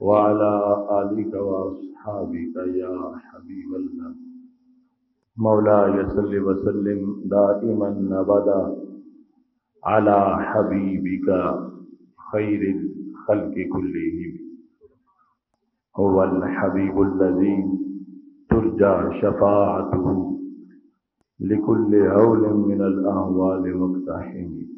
वाला आली वाबिक या हबीब अल्लाह मौला यसल्ल वसलम दाइमन नबदा अला हबीबिका खैर खल्क कुल्लिहिम हुवल हबीबुल्लज़ी तुर्जा शफाअतुहु लिकुल्लि हौलिम मिनल अहवाल वक्ता हिमी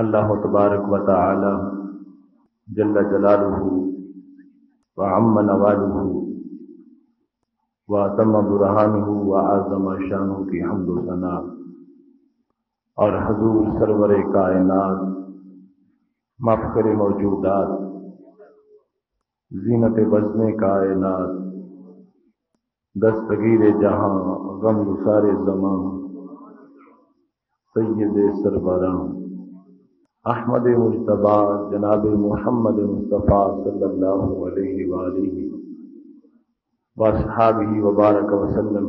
अल्लाह तबारक व ताली जल्ल जलालुहु व तम बुरहानहु व आज़म शानू की हमद सना और हजूर सरवर कायनात मफकर मौजूदात जीनत बजन कायनात दस्तगीर जहाँ गम गुसार जमां सैद सरबरां अहमद मुशतबा जनाब मोहम्मद मुस्तफ़ा सल्लल्लाहु वबारक वसल्लम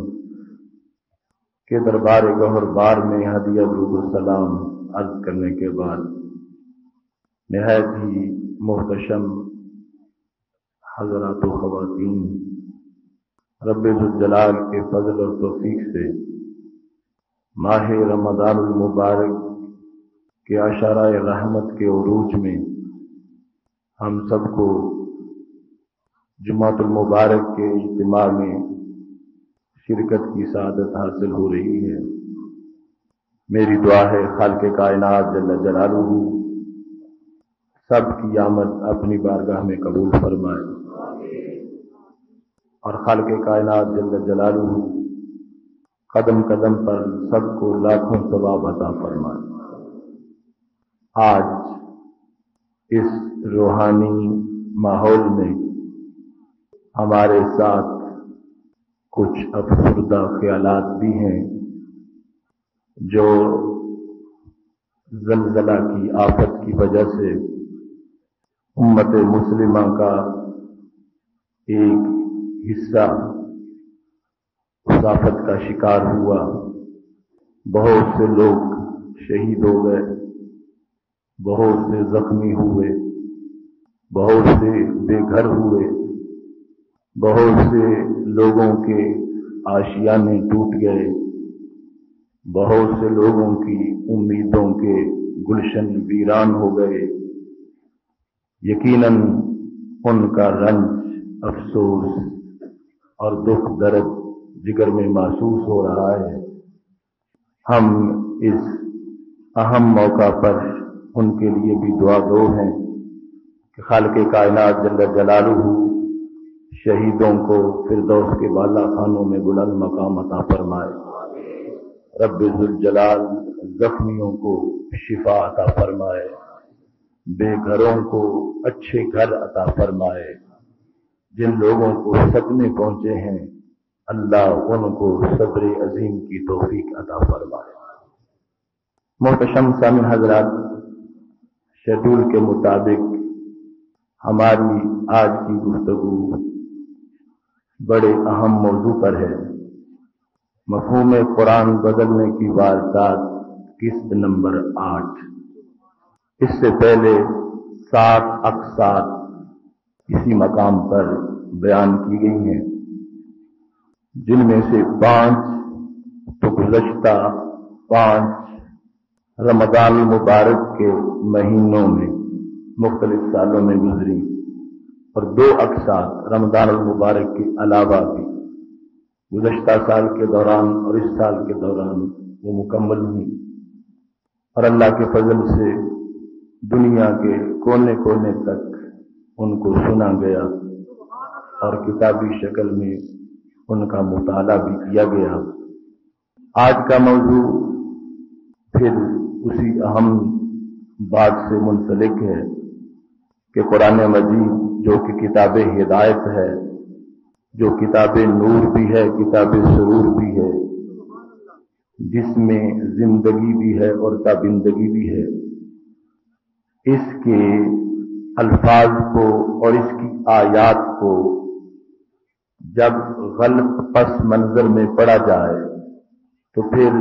के दरबार गहर बार में हदिया सलाम अर्ज़ करने के बाद नहायत ही मोहतशम हजरात खवातीन रबाल के फजल और तोफीक से माह रमदान मुबारक कि आशारा रहमत के उरूज में हम सबको जुमातुल मुबारक के इज्तम में शिरकत की सादत हासिल हो रही है। मेरी दुआ है खाल के कायनात जल्ला जलालू सब की आमद अपनी बारगाह में कबूल फरमाए। और खाल के कायनात जल्ला जलालू कदम कदम पर सबको लाखों सवाब अता फरमाए। आज इस रूहानी माहौल में हमारे साथ कुछ अफसरदा ख्याल भी हैं जो जलजला की आफत की वजह से उम्मत मुस्लिमा का एक हिस्सा उस आफत का शिकार हुआ। बहुत से लोग शहीद हो गए। बहुत से जख्मी हुए, बहुत से बेघर हुए, बहुत से लोगों के आशियाने टूट गए, बहुत से लोगों की उम्मीदों के गुलशन वीरान हो गए। यकीनन उनका रंज, अफसोस और दुख दर्द जिगर में महसूस हो रहा है। हम इस अहम मौका पर उनके लिए भी दुआ दो हैं कि खाल के कायनात जल्ल जलालू शहीदों को फिरदौस के बाला खानों में बुलंद मकाम अता फरमाए। रबाल जख्मियों को शिफा अता फरमाए। बेघरों को अच्छे घर अता फरमाए। जिन लोगों को सदमे पहुँचे हैं, अल्लाह उनको सब्र अजीम की तोफीक अता फरमाए। मोहतशम सामिन हजरात शेड्यूल के मुताबिक हमारी आज की गुफ्तगु बड़े अहम मौजू पर है। मफहूम कुरान बदलने की वारदात किस्त नंबर आठ। इससे पहले सात अकसार इसी मकाम पर बयान की गई हैं, जिनमें से पाँच तो गुजश्ता, पाँच रमज़ान मुबारक के महीनों में, मुख्तलिफ़ सालों में गुजरी। और दो अकसार रमज़ान मुबारक के अलावा भी गुजश्ता साल के दौरान और इस साल के दौरान वो मुकम्मल हुई। और अल्लाह के फजल से दुनिया के कोने कोने तक उनको सुना गया और किताबी शक्ल में उनका मुताला भी किया गया। आज का मौजू फिर उसी अहम बात से मुंसलिक है कि कुरान मजीद, जो कि किताब हिदायत है, जो किताब नूर भी है, किताब सरूर भी है, जिसमें ज़िंदगी भी है और ताबिंदगी भी है, इसके अल्फाज को और इसकी आयात को जब गलत पस मंजर में पढ़ा जाए तो फिर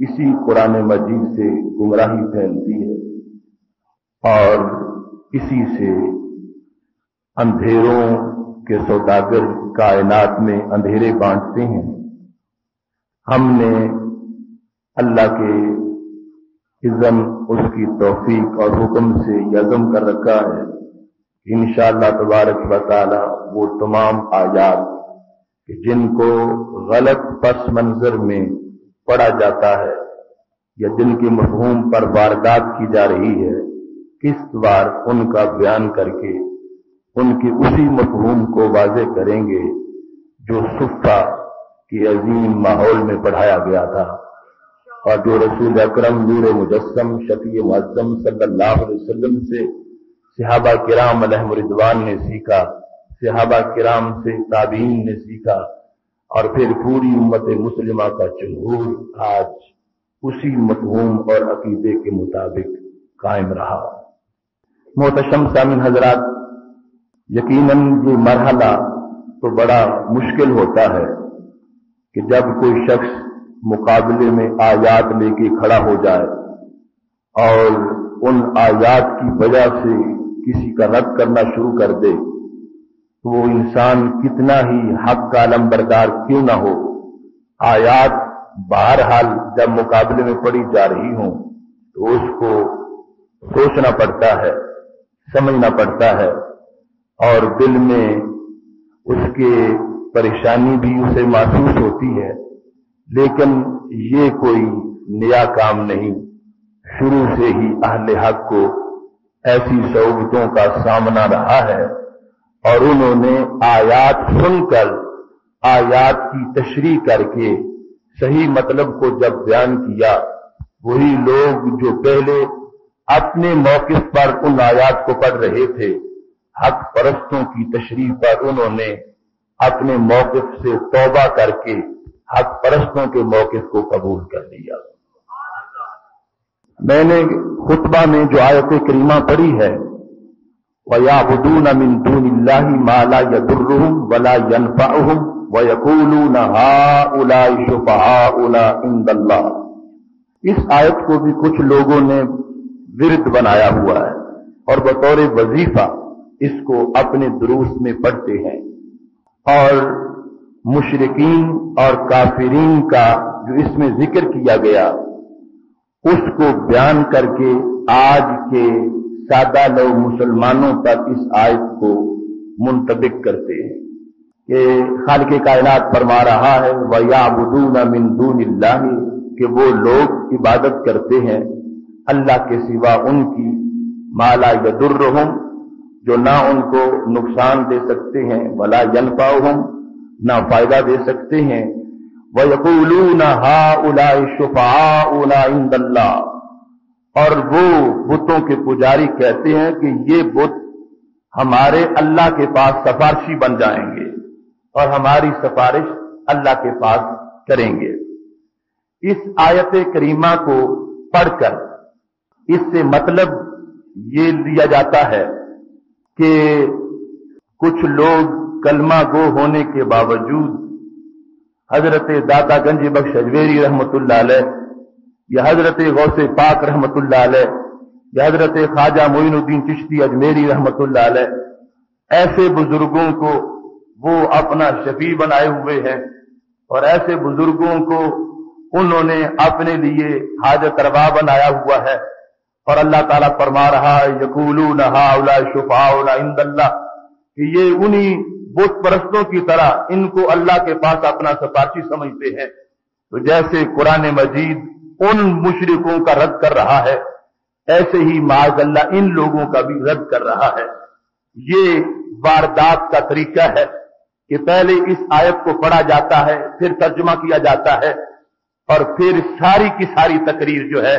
इसी कुरान मजीद से गुमराही फैलती है और इसी से अंधेरों के सौदागर कायनात में अंधेरे बांटते हैं। हमने अल्लाह के इज़म उसकी तौफीक और हुक्म से यजम कर रखा है। इन तबारक वाली वो तमाम आयात जिनको गलत पस मंजर में पढ़ा जाता है। या जिनके मफहूम पर वारदात की जा रही है। किस बार उनका बयान करके उनके उसी मफहूम को वाजे करेंगे जो सुफा के अजीम माहौल में पढ़ाया गया था? और जो रसूल अक्रम नूर मुजस्म शफी मुजम वसल्लम से सिहाबा किराम रिदवान ने सीखा सिहाबा किराम से ताबीन ने सीखा और फिर पूरी उम्मत मुसलिमा का जमहूर आज उसी मफहूम और अकीदे के मुताबिक कायम रहा। मोहतशम सामिन हजरात, यकीनन ये मरहला तो बड़ा मुश्किल होता है कि जब कोई शख्स मुकाबले में आयात लेके खड़ा हो जाए और उन आयात की वजह से किसी का रद्द करना शुरू कर दे तो वो इंसान कितना ही हक का बरदार क्यों ना हो। आयात बहरहाल जब मुकाबले में पड़ी जा रही हो तो उसको सोचना पड़ता है, समझना पड़ता है, और दिल में उसके परेशानी भी उसे महसूस होती है, लेकिन ये कोई नया काम नहीं। शुरू से ही अहले हक को ऐसी सहूलतों का सामना रहा है और उन्होंने आयात सुनकर, आयात की तशरी करके सही मतलब को जब बयान किया, वही लोग जो पहले अपने मौके पर उन आयात को पढ़ रहे थे, हक परस्तों की तशरी पर उन्होंने अपने मौकफ से तौबा करके हक परस्तों के मौकफ को कबूल कर लिया। मैंने खुतबा में जो आयत करीमा पढ़ी है वयाबुदून मिन दून माला यदुर्रुहम वला यनफाहम व यकूलून हाउला शुफाउला इंदल्ला इस आयत को भी कुछ लोगों ने विरद बनाया हुआ है और बतौर वजीफा इसको अपने दुरूस में पढ़ते हैं। और मुशरकिन और काफिरीन का जो इसमें ज़िक्र किया गया, उसको बयान करके आज के सादा लोग मुसलमानों तक इस आयत को मुंतबिक करते हैं। कि खाल के कायनात फरमा रहा है, वयाबुदून मिंदून कि वो लोग इबादत करते हैं, अल्लाह के सिवा उनकी माला यदुर्रहम, जो ना उनको नुकसान दे सकते हैं, वला जन पाओ हम ना फ़ायदा दे सकते हैं। वयकूलू ना हा उला शुफा उला इंदल्ला और वो बुतों के पुजारी कहते हैं कि ये बुत हमारे अल्लाह के पास सफारशी बन जाएँगे और हमारी सिफारिश अल्लाह के पास करेंगे। इस आयत करीमा को पढ़कर इससे मतलब ये लिया जाता है कि कुछ लोग कलमा गो होने के बावजूद हज़रत दाता गंज बख्श अजवेरी रहमतुल्लाह या हज़रत गौसे पाक रहमत यह हज़रत ख्वाजा मोइनुद्दीन चिश्ती अजमेरी रहमत ऐसे बुज़ुर्गों को वो अपना शफी बनाए हुए हैं और ऐसे बुज़ुर्गों को उन्होंने अपने लिए हाजत रवा बनाया हुआ है। और अल्लाह ताला फरमा रहा है यकूलू नहा शुफा इंदल्ला कि ये उन्हीं बुत परस्तों की तरह इनको अल्लाह के पास अपना सपाची समझते हैं। तो जैसे कुरान मजीद उन मुशरकों का रद्द कर रहा है। ऐसे ही माज अल्लाह इन लोगों का भी रद्द कर रहा है। ये वारदात का तरीका है कि पहले इस आयत को पढ़ा जाता है, फिर तर्जुमा किया जाता है और फिर सारी की सारी तकरीर जो है,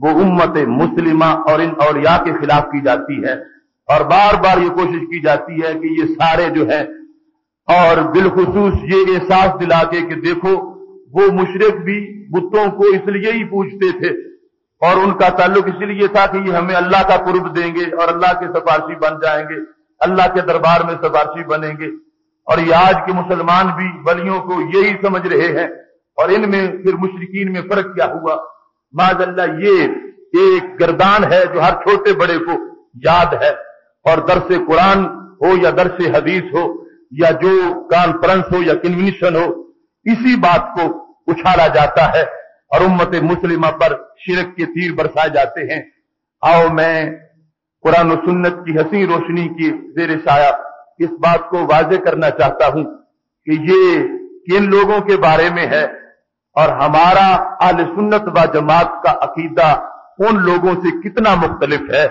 वो उम्मत मुस्लिमा और इन औलिया के खिलाफ की जाती है। और बार बार ये कोशिश की जाती है कि ये सारे जो है, और बिलखसूस ये एहसास दिला के कि देखो वो मुशरक भी बुतों को इसलिए ही पूछते थे। और उनका ताल्लुक इसलिए था कि ये हमें अल्लाह का कुर्ब देंगे और अल्लाह के सफारशी बन जाएँगे, अल्लाह के दरबार में सफारशी बनेंगे। और ये आज के मुसलमान भी बलियों को यही समझ रहे हैं और इनमें फिर मुशरकिन में फ़र्क क्या हुआ? माजल्ला, ये एक गर्दान है जो हर छोटे बड़े को याद है। और दरस कुरान हो या दरस हदीस हो या जो कॉन्फ्रेंस हो या कन्वेंशन हो, इसी बात को उछाला जाता है और उम्मत मुस्लिमा पर शिरक के तीर बरसाए जाते हैं। आओ मैं कुरान सुन्नत की हसी रोशनी की जेर साया इस बात को वाजे करना चाहता हूँ कि ये किन लोगों के बारे में है और हमारा आल सुन्नत व जमात का अकीदा उन लोगों से कितना मुख्तलिफ़ है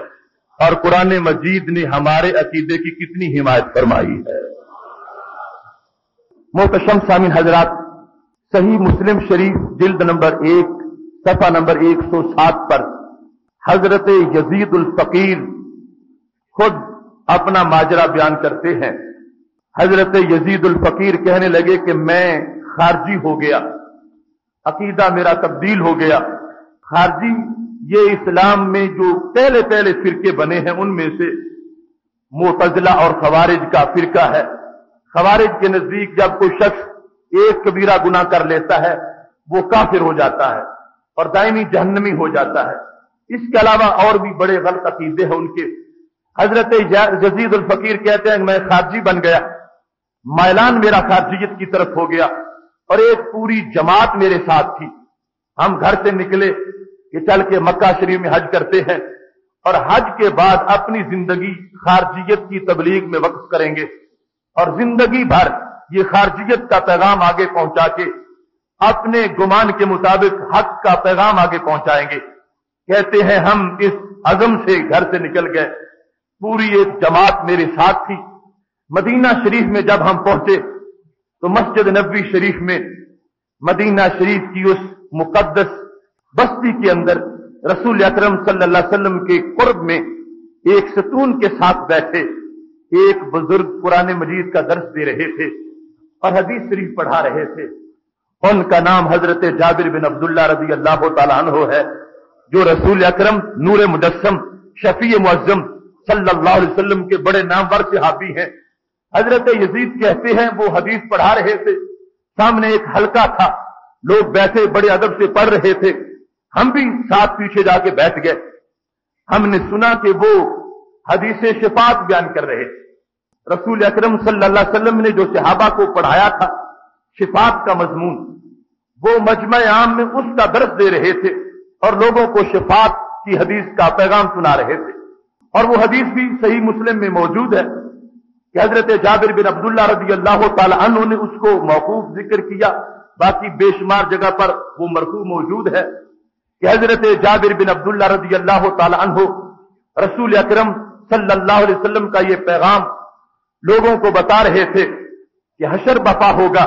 और कुरान मजीद ने हमारे अकीदे की कितनी हिमायत फरमाई है। मोहतशम सामिन हजरात सही मुस्लिम शरीफ जिल्द नंबर एक, सफ़ा नंबर 107 पर हज़रत यजीद उल फकीर खुद अपना माजरा बयान करते हैं। हज़रत यजीद उल फकीर कहने लगे कि मैं खारजी हो गया। अकीदा मेरा तब्दील हो गया। खारजी, ये इस्लाम में जो पहले पहले फिरके बने हैं, उनमें से मोतजला और खवारिज का फिरका है। खवारिज के नज़दीक जब कोई शख्स एक कबीरा गुना कर लेता है, वो काफिर हो जाता है और दायमी जहन्नमी हो जाता है। इसके अलावा और भी बड़े गलत अकीदे हैं उनके। हज़रत जजीद उल फकीर कहते हैं, मैं खारजी बन गया। मैलान मेरा खारजियत की तरफ़ हो गया और एक पूरी जमात मेरे साथ थी। हम घर से निकले कि चल के मक्का शरीफ में हज करते हैं और हज के बाद अपनी ज़िंदगी खारजियत की तबलीग में वक्त करेंगे और ज़िंदगी भर ये खारजियत का पैगाम आगे पहुँचा के अपने गुमान के मुताबिक हक का पैगाम आगे पहुंचाएँगे। कहते हैं, हम इस अजम से घर से निकल गए। पूरी एक जमात मेरे साथ थी। मदीना शरीफ में जब हम पहुँचे तो मस्जिद नबी शरीफ में, मदीना शरीफ की उस मुकद्दस बस्ती के अंदर रसूल अकरम सल्लल्लाहु अलैहि वसल्लम के कुर्ब में एक सतून के साथ बैठे, एक बुज़ुर्ग पुराने मजीद का दर्श दे रहे थे। और हदीस शरीफ पढ़ा रहे थे। उनका नाम हज़रत जाबिर बिन अब्दुल्ला रज़ी अल्लाह तहो है, जो रसूल अक्रम, नूर मुजस्म शफी अलैहि वसल्लम के बड़े नामवर सहाबी हैं। हज़रत यजीद कहते हैं, वो हदीस पढ़ा रहे थे। सामने एक हल्का था। लोग बैठे, बड़े अदब से पढ़ रहे थे। हम भी साथ पीछे जाके बैठ गए। हमने सुना कि वो हदीस शिफात बयान कर रहे थे। रसूल अकरम सल्लल्लाहु अलैहि वसल्लम ने जो सहाबा को पढ़ाया था, शिफात का मजमून, वो मजमा आम में उसका दर्ज दे रहे थे और लोगों को शिफात की हदीस का पैगाम सुना रहे थे। और वो हदीस भी सही मुस्लिम में मौजूद है कि हज़रत जाबिर बिन अब्दुल्ला रज़ी अल्लाह तु ने उसको मौकूफ ज़िक्र किया। बाकी बेशुमार जगह पर वो मरफू मौजूद है कि हज़रत जाबिर बिन अब्दुल्ला रज़ी अल्लाह तु रसूल अक्रम वसल्लम का ये पैगाम लोगों को बता रहे थे कि हशर बपा होगा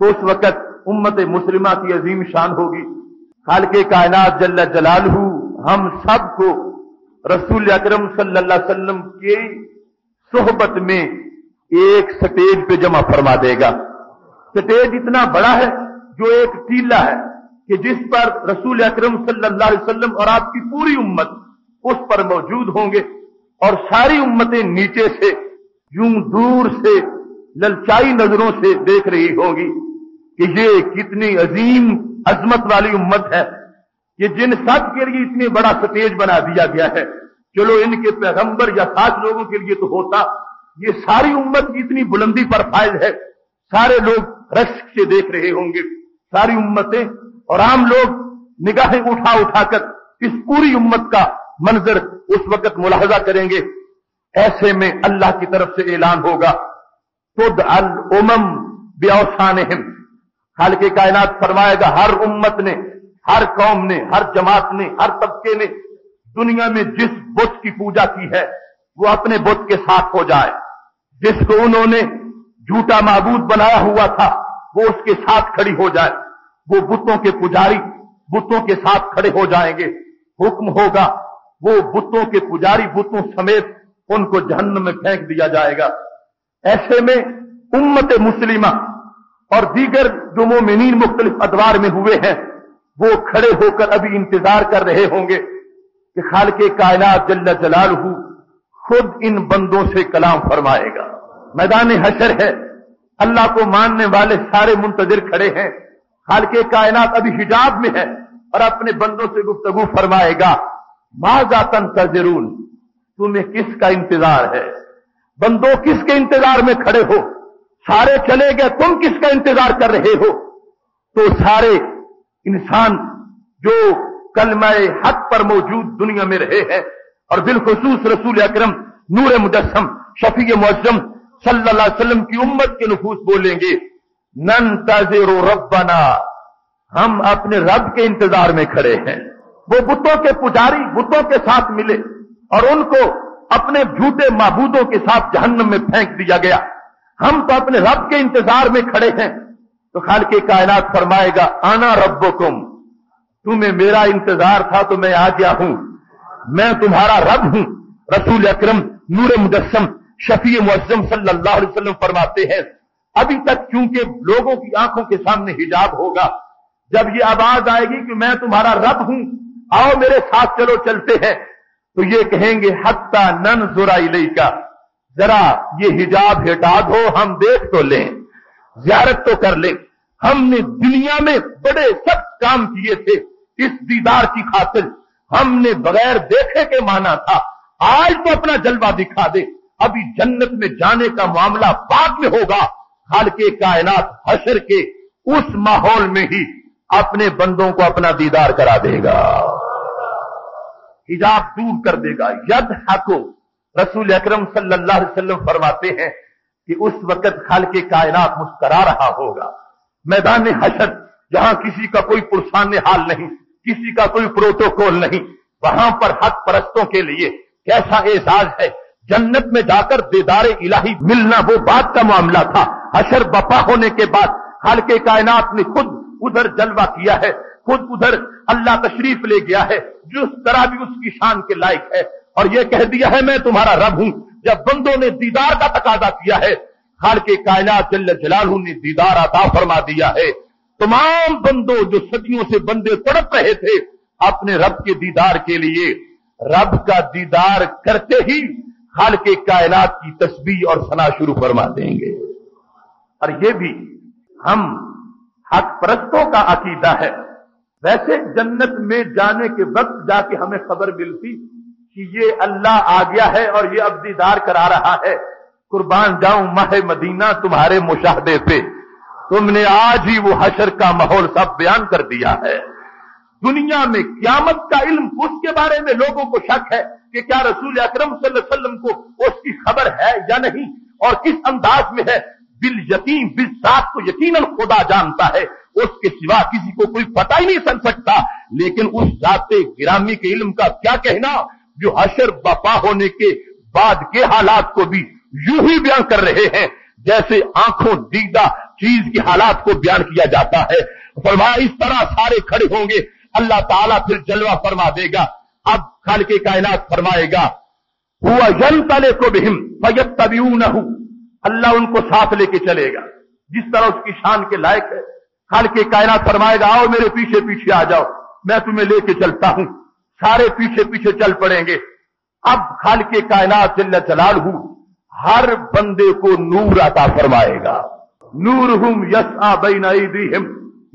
तो उस वक्त उम्मत मुस्लिमा की अजीम शान होगी। खाल के कायनात जल्ला जलालहू, हम सबको रसूल अकरम अलैहि वसल्लम सोहबत में एक स्टेज पे जमा फरमा देगा। स्टेज इतना बड़ा है, जो एक टीला है, कि जिस पर रसूल अकरम वसल्लम और आपकी पूरी उम्मत उस पर मौजूद होंगे और सारी उम्मतें नीचे से यूँ दूर से, ललचाई नज़रों से देख रही होगी कि ये कितनी अजीम अजमत वाली उम्मत है कि जिन सब के लिए इतने बड़ा सतेज बना दिया गया है। चलो इनके पैगंबर या सात लोगों के लिए तो होता। ये सारी उम्मत की इतनी बुलंदी पर फायद है। सारे लोग रश से देख रहे होंगे। सारी उम्मतें और आम लोग निगाहें उठा उठाकर इस पूरी उम्मत का मंजर उस वक्त मुलाहजा करेंगे। ऐसे में अल्लाह की तरफ़ से ऐलान होगा। खुद अल उमम ब्यौसान हाल के कायनात फरमाएगा, हर उम्मत ने, हर कौम ने, हर जमात ने, हर तबके ने दुनिया में जिस बुत की पूजा की है, वो अपने बुत के साथ हो जाए। जिसको उन्होंने झूठा महबूद बनाया हुआ था, वो उसके साथ खड़ी हो जाए। वो बुतों के पुजारी, बुतों के साथ खड़े हो जाएँगे। हुक्म होगा, वो बुतों के पुजारी, बुतों समेत उनको जहन्नम में फेंक दिया जाएगा। ऐसे में उम्मत मुस्लिमा और दीगर जो मोमिन मुख्तलिफ़ अदवार में हुए हैं, वो खड़े होकर अभी इंतज़ार कर रहे होंगे कि खाल के कायनात जल्ला जलाल खुद इन बंदों से कलाम फरमाएगा। मैदान हशर है, अल्लाह को मानने वाले सारे मुंतजर खड़े हैं। खाल के कायनात अभी हिजाब में है और अपने बंदों से गुफ्तगु फरमाएगा, माजा तन तजरून तुम्हें किसका इंतज़ार है? बंदो किसके इंतज़ार में खड़े हो? सारे चले गए, तुम किसका इंतज़ार कर रहे हो? तो सारे इंसान जो कलमाए हक पर मौजूद दुनिया में रहे हैं, और बिलखसूस रसूल अक्रम, नूर मुजस्म शफी मुजम वसल्लम की उम्मत के नफूस बोलेंगे, नन तजरो रब्बना। हम अपने रब के इंतज़ार में खड़े हैं। वो बुतों के पुजारी, बुतों के साथ मिले। और उनको अपने झूठे महबूदों के साथ जहन्नम में फेंक दिया गया। हम तो अपने रब के इंतज़ार में खड़े हैं। तो खाल के कायनात फरमाएगा, आना रब्बुकुम। तुम्हें मेरा इंतज़ार था तो मैं आ गया हूँ। मैं तुम्हारा रब हूँ। रसूल अक्रम नूर मुजस्म शफी मुजम वसल्लम फरमाते हैं, अभी तक क्योंकि लोगों की आँखों के सामने हिजाब होगा, जब ये आवाज़ आएगी कि मैं तुम्हारा रब हूँ, आओ मेरे साथ चलो, चलते हैं। तो ये कहेंगे, हत्ता नन जुराई का जरा ये हिजाब हटा दो, हम देख तो लें, जियारत तो कर लें। हमने दुनिया में बड़े सब काम किए थे इस दीदार की खातिर। हमने बगैर देखे के माना था, आज तो अपना जलवा दिखा दे। अभी जन्नत में जाने का मामला बाद में होगा हाल के कायनात हशर के उस माहौल में ही अपने बंदों को अपना दीदार करा देगा। हिजाब दूर कर देगा। यद हको। रसूल अक्रम वसल्लम फरमाते हैं कि उस वक्त खाल के कायनात मुस्करा रहा होगा। मैदान हशर, जहाँ किसी का कोई पुरसान हाल नहीं, किसी का कोई प्रोटोकॉल नहीं, वहाँ पर हक परस्तों के लिए कैसा एजाज है? जन्नत में जाकर दीदार इलाही मिलना वो बात का मामला था। हशर बपा होने के बाद हाल के कायनात ने खुद उधर जलवा किया है। खुद उधर अल्लाह तशरीफ़ ले गया है जिस तरह भी उसकी शान के लायक है। और यह कह दिया है, मैं तुम्हारा रब हूँ। जब बंदों ने दीदार का तकाजा किया है, खाल के कायनात जल्ल जलालू ने दीदार अता फरमा दिया है। तमाम बंदों जो सदियों से बंदे तड़प रहे थे, अपने रब के दीदार के लिए, रब का दीदार करते ही खाल के कायनात की तस्वीर और सना शुरू फरमा देंगे। और ये भी हम हक परस्तों का अकीदा है। वैसे जन्नत में जाने के वक्त जाके हमें खबर मिलती कि ये अल्लाह आ गया है और ये अब दीदार करा रहा है। कुर्बान जाऊँ माह मदीना तुम्हारे मुशाहदे पे। तुमने आज ही वो हशर का माहौल सब बयान कर दिया है। दुनिया में क्यामत का इल्म, उसके बारे में लोगों को शक है कि क्या रसूल अकरम वसल्लम को उसकी खबर है या नहीं और किस अंदाज में है। बिल यकीन बिल सात को यकीनन खुदा जानता है उसके सिवा किसी को कोई पता ही नहीं चल सकता। लेकिन उस जाते गिरामी के इल्म का क्या कहना? जो हशर बपा होने के बाद के हालात को भी यूँ ही बयान कर रहे हैं, जैसे आँखों दीदा चीज़ के हालात को बयान किया जाता है। फरमाया, इस तरह सारे खड़े होंगे, अल्लाह ताला फिर जलवा फरमा देगा। अब खाल के कायनात फरमाएगा, हुआ जन तले को बिहिम तबीऊ न अल्लाह उनको साथ लेके चलेगा। जिस तरह उसकी शान के लायक है। खाल के कायनात फरमाएगा, आओ मेरे पीछे पीछे आ जाओ, मैं तुम्हें लेके चलता हूँ। सारे पीछे पीछे चल पड़ेंगे। अब खाल के कायनात जल्ल जलाल हूँ, हर बंदे को नूर अता फरमाएगा। नूर हम यस आ हिम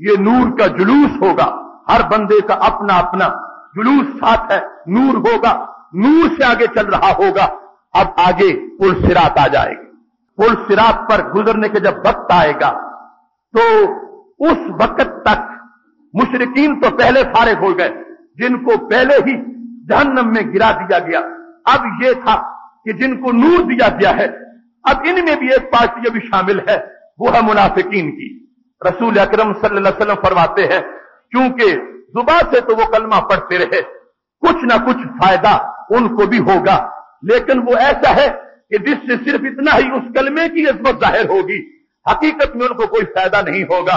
ये नूर का जुलूस होगा। हर बंदे का अपना अपना जुलूस साथ है, नूर होगा। नूर से आगे चल रहा होगा। अब आगे पुल सिरात आ जाएगी। पुल सिरात पर गुजरने के जब वक्त आएगा तो उस वक्त तक मुशरकिन तो पहले फारिग हो गए, जिनको पहले ही जहन्नम में गिरा दिया गया। अब यह था कि जिनको नूर दिया गया है, अब इनमें भी एक पार्टी अभी शामिल है, वो है मुनाफिकीन की। रसूल अकरम अलैहि फरमाते हैं, क्योंकि जुबा से तो वो कलमा पढ़ते रहे, कुछ ना कुछ फ़ायदा उनको भी होगा। लेकिन वो ऐसा है कि जिससे सिर्फ़ इतना ही उस कलमे की अजमत ज़ाहिर होगी, हकीकत में उनको कोई फ़ायदा नहीं होगा।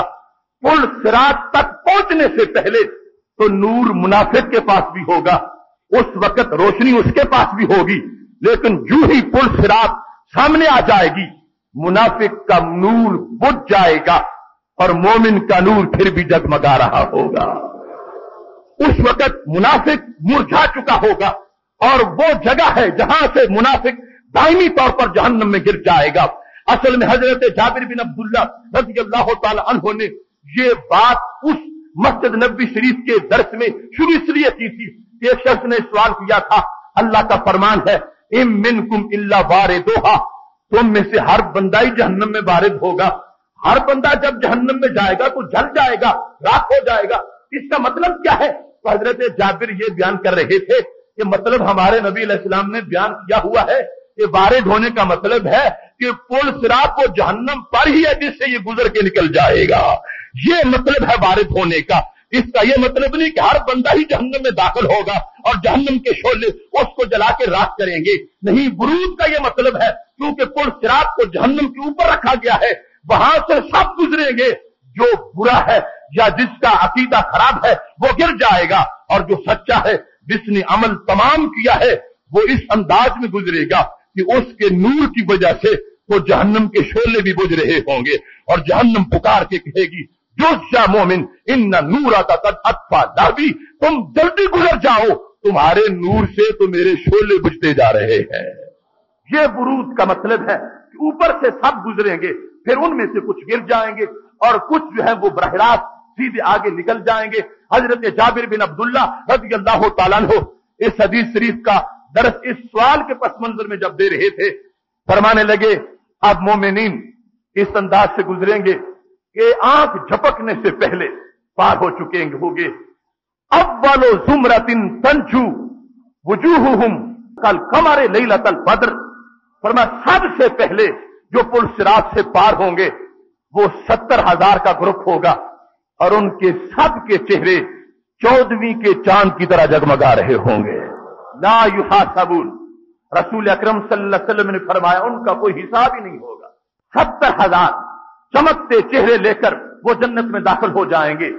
पुल सिरात तक पहुँचने से पहले तो नूर मुनाफिक के पास भी होगा, उस वक्त रोशनी उसके पास भी होगी, लेकिन जू ही पुल सिरात सामने आ जाएगी, मुनाफिक का नूर बुझ जाएगा और मोमिन का नूर फिर भी जगमगा रहा होगा। उस वक्त मुनाफिक मुरझा चुका होगा और वो जगह है जहाँ से मुनाफिक दायमी तौर पर जहन्नम में गिर जाएगा। असल में हज़रत जाबिर बिन अब्दुल्ला रज़ी अल्लाह तला ने ये बात उस मस्जिद नबी शरीफ के दर्श में शुरू इसलिए की थी एक शख्स ने सवाल किया था, अल्लाह का फरमान है, इम मिन कुम इल्ला बारे दोहा तुम में से हर बंदा ही जहन्नम में बारिद होगा। हर बंदा जब जहन्नम में जाएगा तो जल जाएगा, राख हो जाएगा। इसका मतलब क्या है? तो हज़रत जाबिर ये बयान कर रहे थे कि मतलब हमारे नबी इस्लाम ने बयान किया हुआ है कि वारिद होने का मतलब है कि पुल सिरात को जहन्नम पर ही है जिससे ये गुजर के निकल जाएगा। ये मतलब है वारिद होने का। इसका यह मतलब नहीं कि हर बंदा ही जहन्नम में दाखिल होगा और जहन्नम के शोले उसको जला के राख करेंगे। नहीं बुरूद का यह मतलब है, क्योंकि पुल सिरात को जहन्नम के ऊपर रखा गया है, वहाँ से सब गुजरेंगे। जो बुरा है या जिसका अकीदा खराब है, वो गिर जाएगा और जो सच्चा है, जिसने अमल तमाम किया है, वो इस अंदाज में गुजरेगा कि उसके नूर की वजह से वो जहन्नम के शोले भी बुझ रहे होंगे और जहन्नम पुकार के कहेगी जोशा मोमिन इन नूरा का कद अतफा दाबी, तुम जल्दी गुजर जाओ, तुम्हारे नूर से तो मेरे शोले बुझते जा रहे हैं। ये बुरूद का मतलब है कि ऊपर से सब गुजरेंगे, फिर उनमें से कुछ गिर जाएँगे, और कुछ जो है वो बरहरात सीधे आगे निकल जाएँगे। हज़रत जाबिर बिन अब्दुल्ला रज़ी अल्लाह तला इस हदीस शरीफ का दरस, इस सवाल के पस मंजर में जब दे रहे थे, फरमाने लगे, अब मोमिन इस अंदाज से गुजरेंगे कि आँख झपकने से पहले पार हो चुके होंगे। अब वालो जुमरतिन तंजू वजूहुम कल कमारे लतल बद्र। पर मैं सबसे पहले जो पुल सिरात से पार होंगे, वो सत्तर हज़ार का ग्रुप होगा और उनके सब के चेहरे चौदहवीं के चाँद की तरह जगमगा रहे होंगे। ना युहा सबूल रसूल अक्रम सल्लम ने फरमाया, उनका कोई हिसाब ही नहीं होगा। सत्तर हज़ार। चमकते चेहरे लेकर वो जन्नत में दाखिल हो जाएँगे।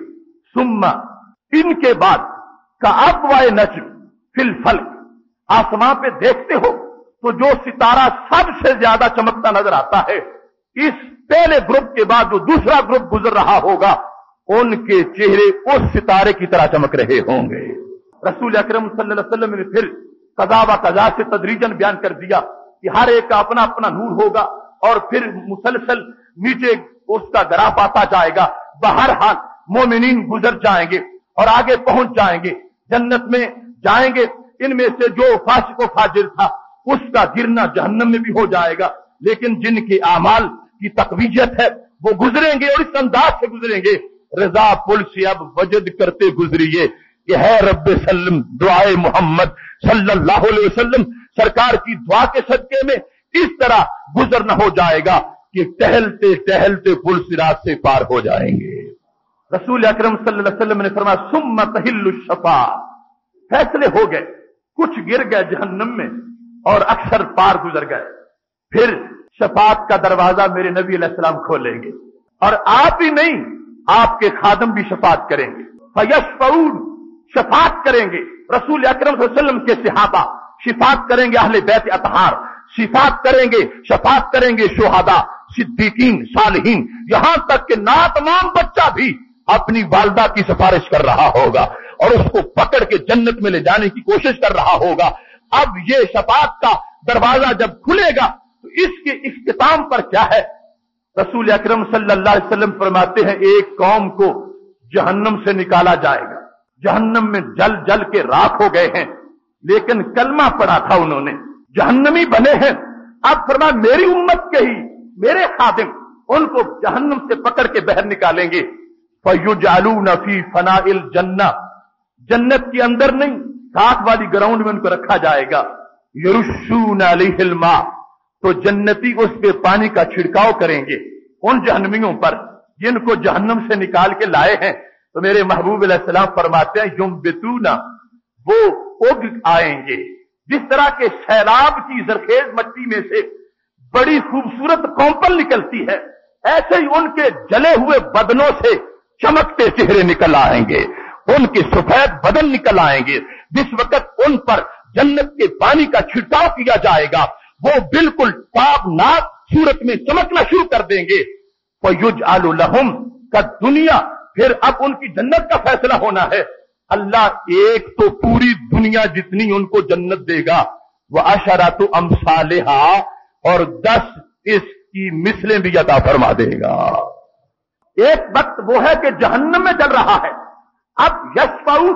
सुम्मा, इनके बाद का अब वाय नच फिल फल आसमां पे देखते हो तो जो सितारा सबसे ज़्यादा चमकता नज़र आता है, इस पहले ग्रुप के बाद जो दूसरा ग्रुप गुजर रहा होगा, उनके चेहरे उस सितारे की तरह चमक रहे होंगे। रसूल अक्रम सल्लल्लाहु ने फिर कदा कजा से तदरीजन बयान कर दिया कि हर एक का अपना अपना नूर होगा और फिर मुसलसल नीचे उसका ग्राफ पाता जाएगा, बाहर हाल मोमिन गुजर जाएँगे और आगे पहुँच जाएँगे। जन्नत में जाएँगे, इनमें से जो फासिक फाजिर था, उसका गिरना जहन्नम में भी हो जाएगा। लेकिन जिनके आमाल की तकवीजत है, वो गुजरेंगे और इस अंदाज से गुजरेंगे। रजा पुल से अब वजद करते गुजरिए कि है रब सल्लम, दुआए मोहम्मद सल्लल्लाहु अलैहि वसल्लम, सरकार की दुआ के सदके में इस तरह गुजरना हो जाएगा। कि टहलते टहलते पुल सिरात से पार हो जाएँगे। रसूल अकरम सल्लल्लाहु ने फरमाया सुम तहिल्लु शफा। फैसले हो गए, कुछ गिर गए जहन्नम में और अक्सर पार गुजर गए। फिर शफात का दरवाज़ा मेरे नबी सलाम खोलेंगे और आप ही नहीं, आपके खादम भी शफात करेंगे। फयशफून शफात करेंगे। रसूल अकरम के सिहाबा, शिफात करेंगे अहले बैत अतहार शिफात करेंगे, शफात करेंगे शोहादा। सिद्दीकीन, सालहीन, यहाँ तक कि ना तमाम बच्चा भी अपनी वालदा की सिफारिश कर रहा होगा और उसको पकड़ के जन्नत में ले जाने की कोशिश कर रहा होगा। अब ये शफात का दरवाज़ा जब खुलेगा तो इसके इख्तिताम पर क्या है? रसूल अकरम वसल्लम फरमाते हैं, एक कौम को जहन्नम से निकाला जाएगा। जहन्नम में जल जल के राख हो गए हैं, लेकिन कलमा पड़ा था उन्होंने, जहन्नमी बने हैं। अब फरमा मेरी उम्मत के ही मेरे खादिम, उनको जहन्नम से पकड़ के बहर निकालेंगे। फयुजालू नफी फनाइल जन्ना। जन्नत के अंदर नहीं, साथ वाली ग्राउंड में उनको रखा जाएगा। यरुशून अलीहिलमा तो जन्नती उस पे पानी का छिड़काव करेंगे, उन जहनमियों पर, जिनको जहन्नम से निकाल के लाए हैं। तो मेरे महबूब सलाम फरमाते हैं युम बितूना वो उग आएँगे। जिस तरह के सैलाब की जरखेज मट्टी में से बड़ी खूबसूरत कौपल निकलती है। ऐसे ही उनके जले हुए बदनों से चमकते चेहरे निकल आएँगे। उनके सफ़ेद बदन निकल आएँगे। जिस वक्त उन पर जन्नत के पानी का छिड़काव किया जाएगा, वो बिल्कुल ताबनाक सूरत में चमकना शुरू कर देंगे। युज आलू लहुम का दुनिया फिर अब उनकी जन्नत का फैसला होना है। अल्लाह एक तो पूरी दुनिया जितनी उनको जन्नत देगा। वह अशरा तो अमसालेहा और दस इसकी मिसलें भी अदा फरमा देगा। एक वक्त वो है कि जहन्नम में चल रहा है। अब यशपाऊ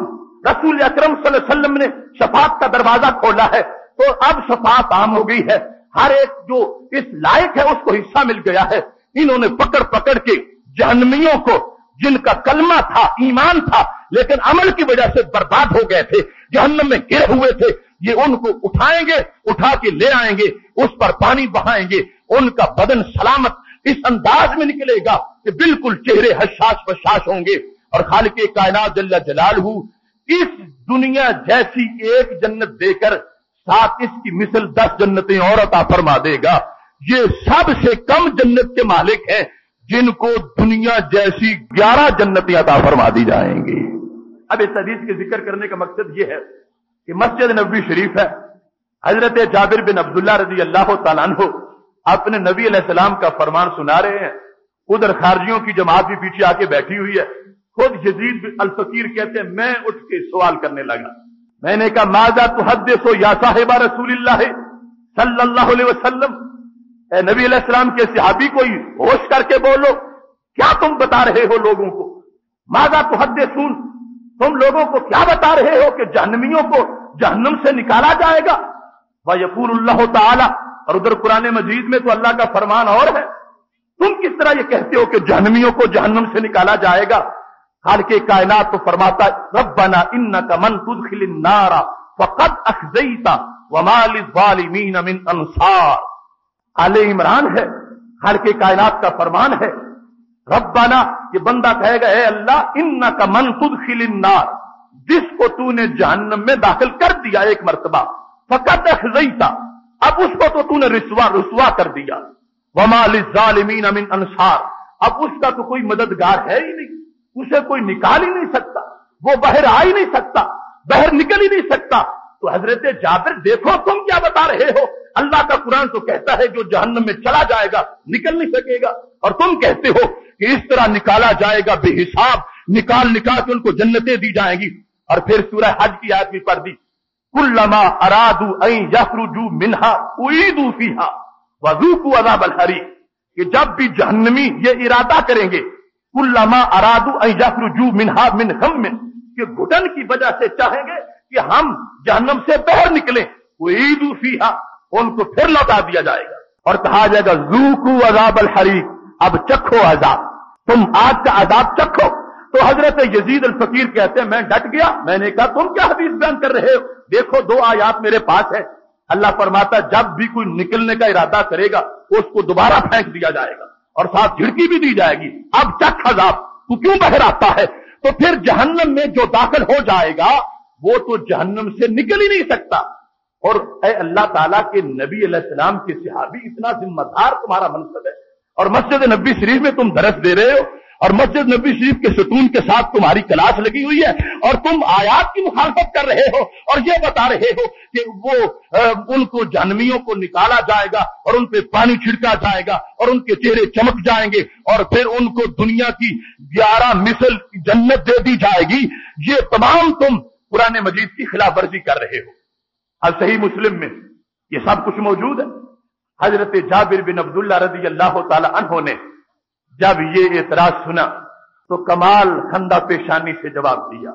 रसूल अकरम वसल्लम ने शफात का दरवाज़ा खोला है तो अब शफात आम हो गई है। हर एक जो इस लायक है, उसको हिस्सा मिल गया है। इन्होंने पकड़ पकड़ के जहनमियों को, जिनका कलमा था, ईमान था, लेकिन अमल की वजह से बर्बाद हो गए थे, जहन्नम में गिर हुए थे। ये उनको उठाएँगे, उठा के ले आएँगे, उस पर पानी बहाएँगे, उनका बदन सलामत इस अंदाज में निकलेगा कि बिल्कुल चेहरे हशास बशाश होंगे। और खाल के कायनात जल्ला जलाल हूँ इस दुनिया जैसी एक जन्नत देकर साथ इसकी मिसल दस जन्नतें और अता फरमा देगा। ये सबसे कम जन्नत के मालिक हैं जिनको दुनिया जैसी ग्यारह जन्नतें अता फरमा दी जाएँगी। अब इस हदीस के ज़िक्र करने का मकसद ये है कि मस्जिद नबी शरीफ है। हज़रत जाबिर बिन अब्दुल्ला रज़ी अल्लाह तु अपने नबी सलाम का फरमान सुना रहे हैं। उधर खारजियों की जमात भी पीछे आके बैठी हुई है। खुद यजीद अल फकीर कहते हैं, मैं उठ के सवाल करने लगा। मैंने कहा, माजा तो हद सो या साहिबा रसूल सल्लल्लाहु अलैहि नबी अलैहिस्सलाम के सिहाबी को ही होश करके बोलो। क्या तुम बता रहे हो लोगों को? माजा तो हद सुन तुम लोगों को क्या बता रहे हो कि जहनमियों को जहन्नम से निकाला जाएगा? वह यकूल्लाह ताला। और उधर पुराने मजीद में तो अल्लाह का फरमान और है। तुम किस तरह ये कहते हो कि जहनमियों को जहन्नम से निकाला जाएगा? हाल के कायनात तो फरमाता रब्बना इन्न का मन तुदखिल नारा फकत अखजईता वमालिमीन मिन अंसार आले इमरान है हाल के कायनात का फरमान है रब्बाना, ये बंदा कहेगा है अल्लाह इन्न का मन तुदखिल नार। जिसको तूने जहन्नम में दाखिल कर दिया एक मरतबा, फकत अखजईता अब उसको तो तूने रिसवा रुसवा कर दिया। वमालिमीन मिन अंसार अब उसका तो कोई मददगार है ही नहीं। उसे कोई निकाल ही नहीं सकता। वो बाहर आ ही नहीं सकता। बाहर निकल ही नहीं सकता। तो हज़रत जाबिर, देखो तुम क्या बता रहे हो। अल्लाह का कुरान तो कहता है, जो जहन्नम में चला जाएगा, निकल नहीं सकेगा। और तुम कहते हो कि इस तरह निकाला जाएगा बेहिसाब, निकाल निकाल के उनको जन्नतें दी जाएँगी। और फिर सूरह हज की आयत भी पढ़ दी। कुल्लमा अरादू आई यफरुजू मिनहा उईदू फीहा वजूकू अजाब हरी कि जब भी जहन्नमी ये इरादा करेंगे, कुल्लामा अरादू अजू मिनहा मिन हम मिन कि घुटन की वजह से चाहेंगे कि हम जहन्नम से बहर निकले। वो ईदू फीहा उनको फिर लौटा दिया जाएगा। और कहा जाएगा, जूकू अजाब अल हरी अब चखो अजाब। तुम आज का अजाब चखो। तो हज़रत यजीद अल फकीर कहते हैं, मैं डट गया। मैंने कहा, तुम क्या हदीस बयान कर रहे हो? देखो, दो आयात मेरे पास है। अल्लाह फरमाता जब भी कोई निकलने का इरादा करेगा, उसको दोबारा फेंक दिया जाएगा। और साथ झिड़की भी दी जाएगी। अब चक हजाब तू क्यों बहर आता है? तो फिर जहन्नम में जो दाखिल हो जाएगा, वो तो जहन्नम से निकल ही नहीं सकता। और अल्लाह ताला के नबी सलाम के सिहाबी इतना जिम्मेदार तुम्हारा मनसब है। और मस्जिद नबी शरीफ में तुम दरस दे रहे हो, और मस्जिद नबी शरीफ के सतून के साथ तुम्हारी क्लास लगी हुई है, और तुम आयात की मुखालफत कर रहे हो, और ये बता रहे हो कि वो उनको जानवियों को निकाला जाएगा, और उन पर पानी छिड़का जाएगा, और उनके चेहरे चमक जाएँगे, और फिर उनको दुनिया की ग्यारह मिसल जन्नत दे दी जाएगी। ये तमाम तुम पुराने मजीद की खिलाफ वर्जी कर रहे हो। सही मुस्लिम में ये सब कुछ मौजूद है। हज़रत जाबिर बिन अब्दुल्ला रज़ी अल्लाह तहों ने जब ये एतराज़ सुना तो कमाल खंदा पेशानी से जवाब दिया।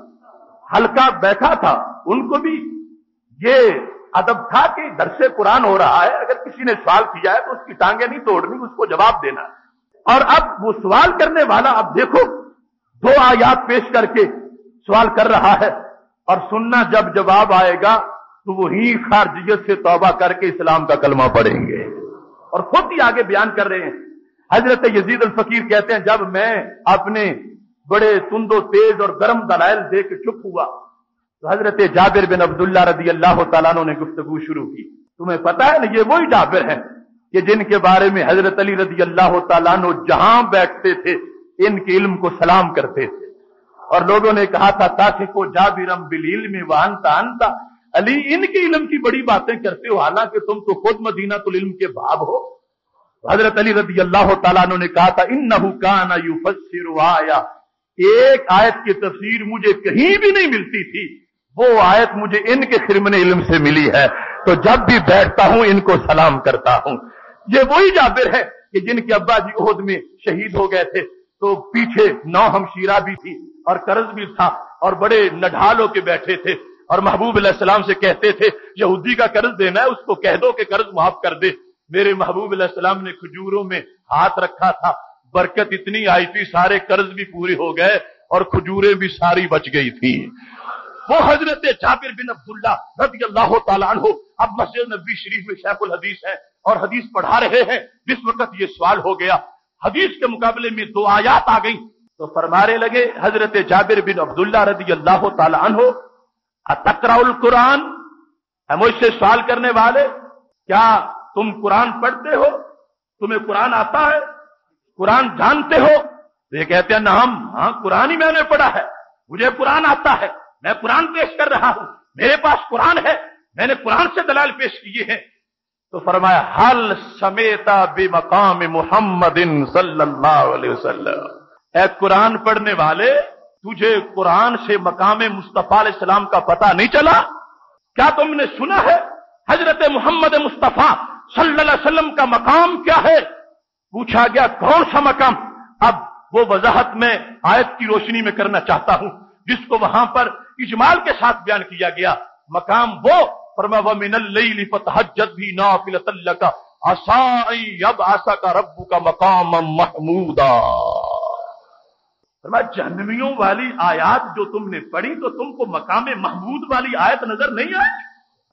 हल्का बैठा था, उनको भी ये अदब था कि दरसे कुरान हो रहा है, अगर किसी ने सवाल किया है तो उसकी टांगे नहीं तोड़नी, उसको जवाब देना। और अब वो सवाल करने वाला, अब देखो, दो आयात पेश करके सवाल कर रहा है, और सुनना जब जवाब आएगा तो वही खारजियत से तोबा करके इस्लाम का कलमा पढ़ेंगे। और खुद ही आगे बयान कर रहे हैं। हज़रत यजीद अल फकीर कहते हैं, जब मैं अपने बड़े तुंदो तेज और गर्म दलाइल देख चुप हुआ तो हज़रत जाबिर बिन अब्दुल्ला रदी अल्लाह तला ने गुफ्तगु शुरू की। तुम्हें पता है ना, ये वही जाबिर है कि जिनके बारे में हज़रत अली रदी अल्लाह तला जहाँ बैठते थे, इनके इल्म को सलाम करते थे। और लोगों ने कहा था ताकि को जाबिरम बिलील में वानता अली, इनके इलम की बड़ी बातें करते हो, हालाँकि तुम तो खुद मदीना तुल इल्म के भाव हो। हज़रत अली रदी अल्लाह तला ने कहा था इन नहुकाना एक आयत की तफसीर मुझे कहीं भी नहीं मिलती थी। वो आयत मुझे इनके खिरमन इल्म से मिली है। तो जब भी बैठता हूँ, इनको सलाम करता हूँ। ये वही जाबिर है कि जिनके अब्बा जी ओहद में शहीद हो गए थे। तो पीछे नौ हमशीरा भी थी और कर्ज भी था और बड़े नढाल के बैठे थे। और महबूब सलाम से कहते थे, यहूदी का कर्ज देना है, उसको कह दो कि कर्ज माफ़ कर दे। मेरे महबूब सलाम ने खजूरों में हाथ रखा था, बरकत इतनी आई थी, सारे कर्ज भी पूरे हो गए और खजूरें भी सारी बच गई थी। वो हज़रत जाबिर बिन अब्दुल्ला रज़ी अल्लाह तु अब मस्जिद नबी शरीफ में शेखुल हदीस है और हदीस पढ़ा रहे हैं। जिस वक्त ये सवाल हो गया, हदीस के मुकाबले में दो आयात आ गई तो फरमाने लगे, हज़रत जाबिर बिन अब्दुल्ला रदी अल्लाह तहो तकराउल कुरान है मुझसे सवाल करने वाले, क्या तुम कुरान पढ़ते हो? तुम्हें कुरान आता है? कुरान जानते हो? तो ये कहते हैं, नाम हाँ कुरान ही मैंने पढ़ा है। मुझे कुरान आता है। मैं कुरान पेश कर रहा हूँ। मेरे पास कुरान है। मैंने कुरान से दलाल पेश किए हैं। तो फरमाया, हल समेता मकाम मोहम्मद सल्लल्लाहु कुरान पढ़ने वाले तुझे कुरान से मकाम मुस्तफ़ा सलाम का पता नहीं चला? क्या तुमने सुना है? हज़रत मोहम्मद मुस्तफ़ा वसल्लम का मकाम क्या है? पूछा गया, कौन सा मकाम? अब वो वजाहत में आयत की रोशनी में करना चाहता हूँ, जिसको वहाँ पर इजमाल के साथ बयान किया गया। मकाम वो फरमा भी नाफिल का आसाई अब आशा का रब्बू का मकाम महमूदा। जहनवियों वाली आयात जो तुमने पढ़ी तो तुमको मकाम महमूद वाली आयत नज़र नहीं आई?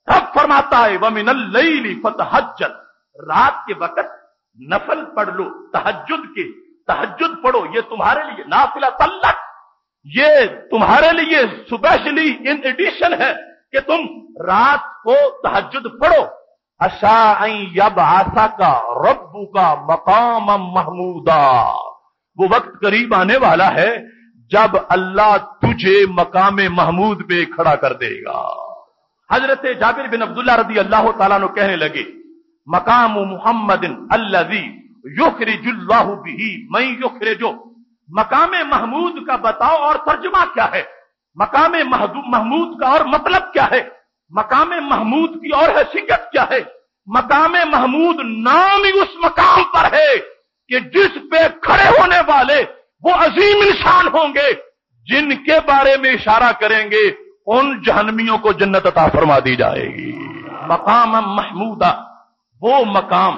तब फरमाता है व मिनल फतहजत रात के वक्त नफल पढ़ लो तहजुद के। तहजुद पढ़ो, ये तुम्हारे लिए नाफिला तल्लक। ये तुम्हारे लिए स्पेशली इन एडिशन है कि तुम रात को तहजुद पढ़ो। अशा यब आशा का रब्बू का मकाम महमूदा। वो वक्त करीब आने वाला है जब अल्लाह तुझे मकाम महमूद पे खड़ा कर देगा। हज़रत जाबिर बिन अब्दुल्ला रदी अल्लाह तला कहने लगे, मकाम मोहम्मद अल्लाजी युखरिजुल्लाहु बिही, मई युखरिजो। मकाम महमूद का बताओ और तर्जमा क्या है? मकाम महमूद का और मतलब क्या है? मकाम महमूद की और हैसियत क्या है? मकाम महमूद नाम ही उस मकाम पर है। कि जिस पे खड़े होने वाले वो अजीम इंसान होंगे, जिनके बारे में इशारा करेंगे, उन जहनमियों को जन्नत अता फरमा दी जाएगी। मकाम महमूदा, वो मकाम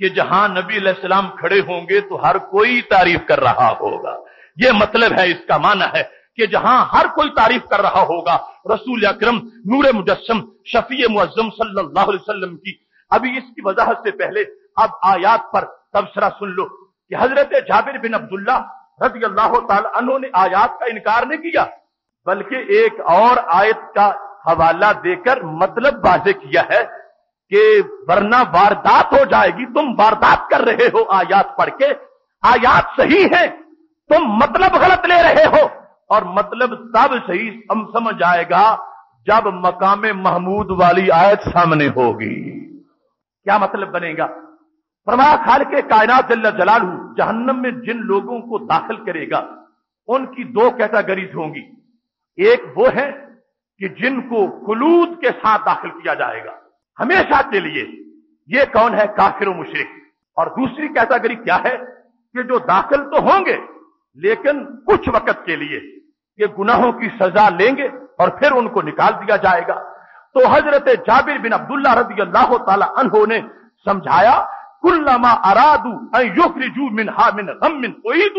कि जहाँ नबी सलाम खड़े होंगे तो हर कोई तारीफ़ कर रहा होगा। ये मतलब है, इसका माना है कि जहाँ हर कोई तारीफ़ कर रहा होगा, रसूल अक्रम, नूर मुजस्म शफी मुअज्जम सल्लल्लाहु अलैहि वसल्लम की। अभी इसकी वजाहत से पहले अब आयात पर तबसरा सुन लो कि हज़रत जाबिर बिन अब्दुल्ला रज़ी अल्लाह ने आयात का इनकार नहीं किया, बल्कि एक और आयत का हवाला देकर मतलब वाजे किया है कि वरना वारदात हो जाएगी, तुम वारदात कर रहे हो आयात पढ़ के। आयात सही है, तुम मतलब गलत ले रहे हो, और मतलब तब सही हम समझ आएगा जब मकाम महमूद वाली आयत सामने होगी। क्या मतलब बनेगा? फरमा खाल के कायनात जल्ला जलाल जहन्नम में जिन लोगों को दाखिल करेगा, उनकी दो कैटेगरीज होंगी। एक वो है कि जिनको खुलूद के साथ दाखिल किया जाएगा। हमेशा के लिए ये कौन है? काफिर मुशरक। और दूसरी कैटेगरी क्या है कि जो दाखिल तो होंगे, लेकिन कुछ वक्त के लिए ये गुनाहों की सजा लेंगे और फिर उनको निकाल दिया जाएगा। तो हज़रत जाबिर बिन अब्दुल्ला रदी अल्लाह तहो ने समझाया कुल्लमा अरादू युखरिजू मिन हा मिन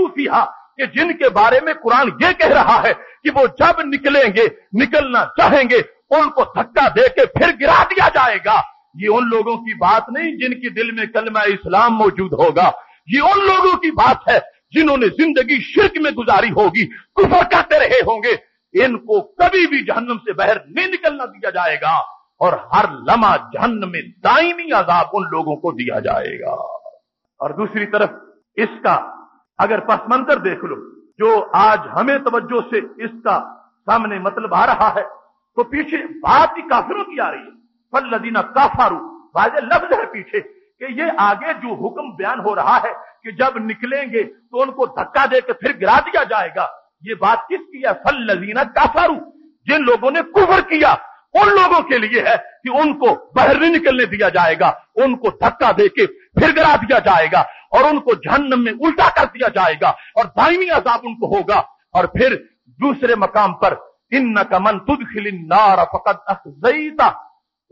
फीहा, कि जिनके बारे में कुरान ये कह रहा है कि वो जब निकलेंगे, निकलना चाहेंगे, उनको धक्का दे के फिर गिरा दिया जाएगा। ये उन लोगों की बात नहीं जिनके दिल में कलमा इस्लाम मौजूद होगा। ये उन लोगों की बात है जिन्होंने ज़िंदगी शिरक में गुजारी होगी, कुफर करते रहे होंगे। इनको कभी भी जहन्नम से बाहर नहीं निकलना दिया जाएगा। और हर लम्हा जहन्नम में दायमी आजाब उन लोगों को दिया जाएगा। और दूसरी तरफ़, इसका अगर पस मंजर देख लो, जो आज हमें तवज्जो से इसका सामने मतलब आ रहा है तो पीछे बात ही काफिरों की आ रही है। फल लदीना काफारू, वाजे लफ्ज है पीछे, कि ये आगे जो हुक्म बयान हो रहा है कि जब निकलेंगे तो उनको धक्का देकर फिर गिरा दिया जाएगा, ये बात किसकी है? फल लजीना काफारू, जिन लोगों ने कुफर किया उन लोगों के लिए है कि उनको बाहर नहीं निकलने दिया जाएगा, उनको धक्का देके फिर गिरा दिया जाएगा, और उनको जहन्नम में उल्टा कर दिया जाएगा, और दाइमी अजाब उनको होगा, और फिर दूसरे मकाम पर इन न कमन तुद नार फकत अफजईता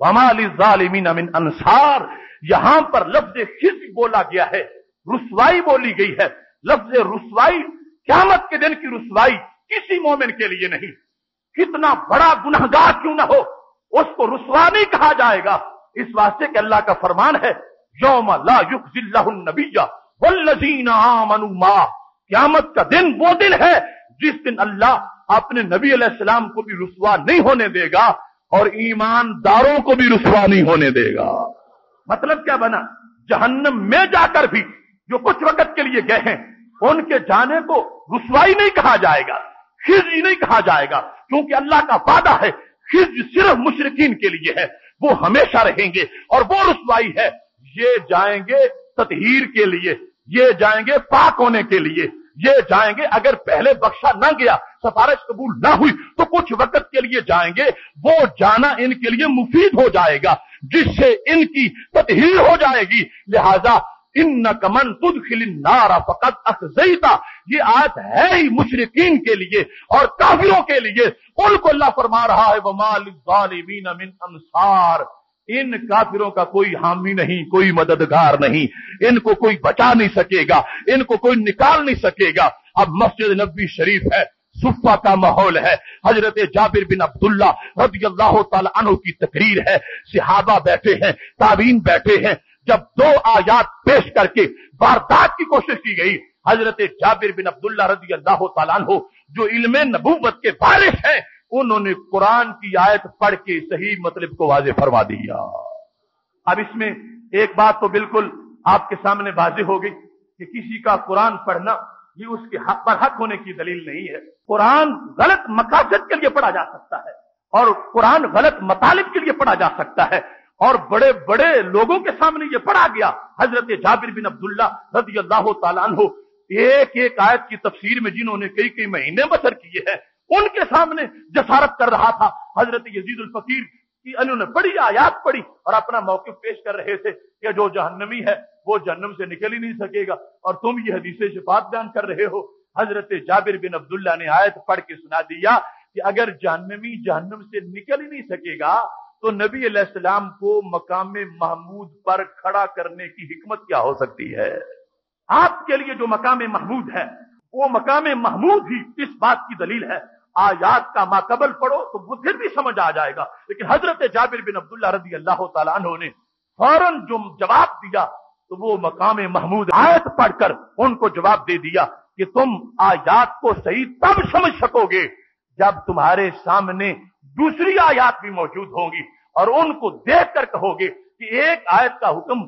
वमाली जालिमीन अमिन अंसार यहाँ पर लफ्ज खिज बोला गया है, रुसवाई बोली गई है। लफ्ज रुसवाई, क्यामत के दिन की रुसवाई किसी मोमिन के लिए नहीं। कितना बड़ा गुनाहगार क्यों ना हो, उसको रुसवा नहीं कहा जाएगा। इस वास्ते के अल्लाह का फरमान है, योम युखजिल्लाबीजा वल्लजीना आमनुमा क्यामत का दिन वो दिन है जिस दिन अल्लाह अपने नबी सलाम को भी रुसवा नहीं होने देगा और ईमानदारों को भी रुसवा नहीं होने देगा। मतलब क्या बना? जहन्नम में जाकर भी जो कुछ वक्त के लिए गए हैं, उनके जाने को रुसवाई नहीं कहा जाएगा, खिज नहीं कहा जाएगा। क्योंकि अल्लाह का वादा है खिज सिर्फ़ मुशरकिन के लिए है, वो हमेशा रहेंगे और वो रुसवाई है, ये जाएँगे ततहीर के लिए, ये जाएँगे पाक होने के लिए, ये जाएँगे अगर पहले बख्शा ना गया, सफारिश कबूल ना हुई तो कुछ वक्त के लिए जाएँगे, वो जाना इनके लिए मुफीद हो जाएगा, जिससे इनकी ततहीर हो जाएगी, लिहाजा इन न कमन तुद नारा फकत अखजईता ये आयत है ही मुशरकिन के लिए और काफिरों के लिए। उनको अल्लाह फरमा रहा है वमालिमीन मिन अंसार इन काफिरों का कोई हामी नहीं, कोई मददगार नहीं। इनको कोई बचा नहीं सकेगा, इनको कोई निकाल नहीं सकेगा। अब मस्जिद नबी शरीफ है, सुफा का माहौल है। हज़रत जाबिर बिन अब्दुल्ला रदी अल्लाह तु की तकरीर है। सिहाबा बैठे हैं, ताबीन बैठे हैं। जब दो आयात पेश करके वारदात की कोशिश की गई, हज़रत जाबिर बिन अब्दुल्ला रज़ी अल्लाह तलान हो जो इल्म नबूवत के बारिश हैं, उन्होंने कुरान की आयत पढ़ के सही मतलब को वाजे फरमा दिया। अब इसमें एक बात तो बिल्कुल आपके सामने वाजे हो गई कि किसी का कुरान पढ़ना ये उसके हक पर हक होने की दलील नहीं है। कुरान गलत मकासद के लिए पढ़ा जा सकता है और कुरान गलत मतालिब के लिए पढ़ा जा सकता है। और बड़े बड़े लोगों के सामने ये पढ़ा गया। हज़रत जाबिर बिन अब्दुल्ला रज़ी अल्लाह तु एक एक आयत की तफसीर में जिन्होंने कई कई महीने बसर किए हैं, उनके सामने जसारत कर रहा था। हज़रत यजीद फकीर की उन्होंने बड़ी आयात पढ़ी और अपना मौके पेश कर रहे थे कि जो जहन्नमी है, वो जहन्नम से निकल ही नहीं सकेगा। और तुम ये हदीसे शिफात बयान कर रहे हो। हज़रत जाबिर बिन अब्दुल्ला ने आयत पढ़ के सुना दिया कि अगर जहन्नमी जहन्नम से निकल ही नहीं सकेगा तो नबी सलाम को मकाम महमूद पर खड़ा करने की हिकमत क्या हो सकती है? आपके लिए जो मकाम महमूद है, वो मकाम महमूद ही इस बात की दलील है। आयात का माकबल पढ़ो तो फिर भी समझ आ जाएगा। लेकिन हज़रत जाबिर बिन अब्दुल्ला रज़ी अल्लाह तु ने फ़ौरन जो जवाब दिया तो वो मकाम महमूद आयत पढ़कर उनको जवाब दे दिया कि तुम आयात को सही तब समझ सकोगे जब तुम्हारे सामने दूसरी आयात भी मौजूद होंगी और उनको देख कर कहोगे कि एक आयत का हुक्म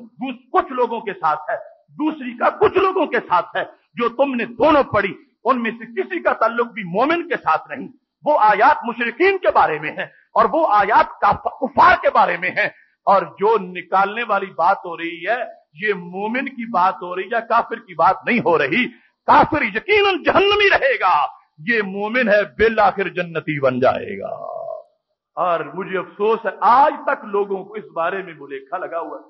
कुछ लोगों के साथ है, दूसरी का कुछ लोगों के साथ है, जो तुमने दोनों पढ़ी, उनमें से किसी का ताल्लुक भी मोमिन के साथ नहीं। वो आयात मुशरकिन के बारे में है और वो आयात कुफार के बारे में है। और जो निकालने वाली बात हो रही है, ये मोमिन की बात हो रही है काफिर की बात नहीं हो रही, काफिर यकीन जहन्नमी रहेगा। ये मोमिन है, बिल आखिर जन्नती बन जाएगा। और मुझे अफसोस है, आज तक लोगों को इस बारे में मुलेखा लगा हुआ है।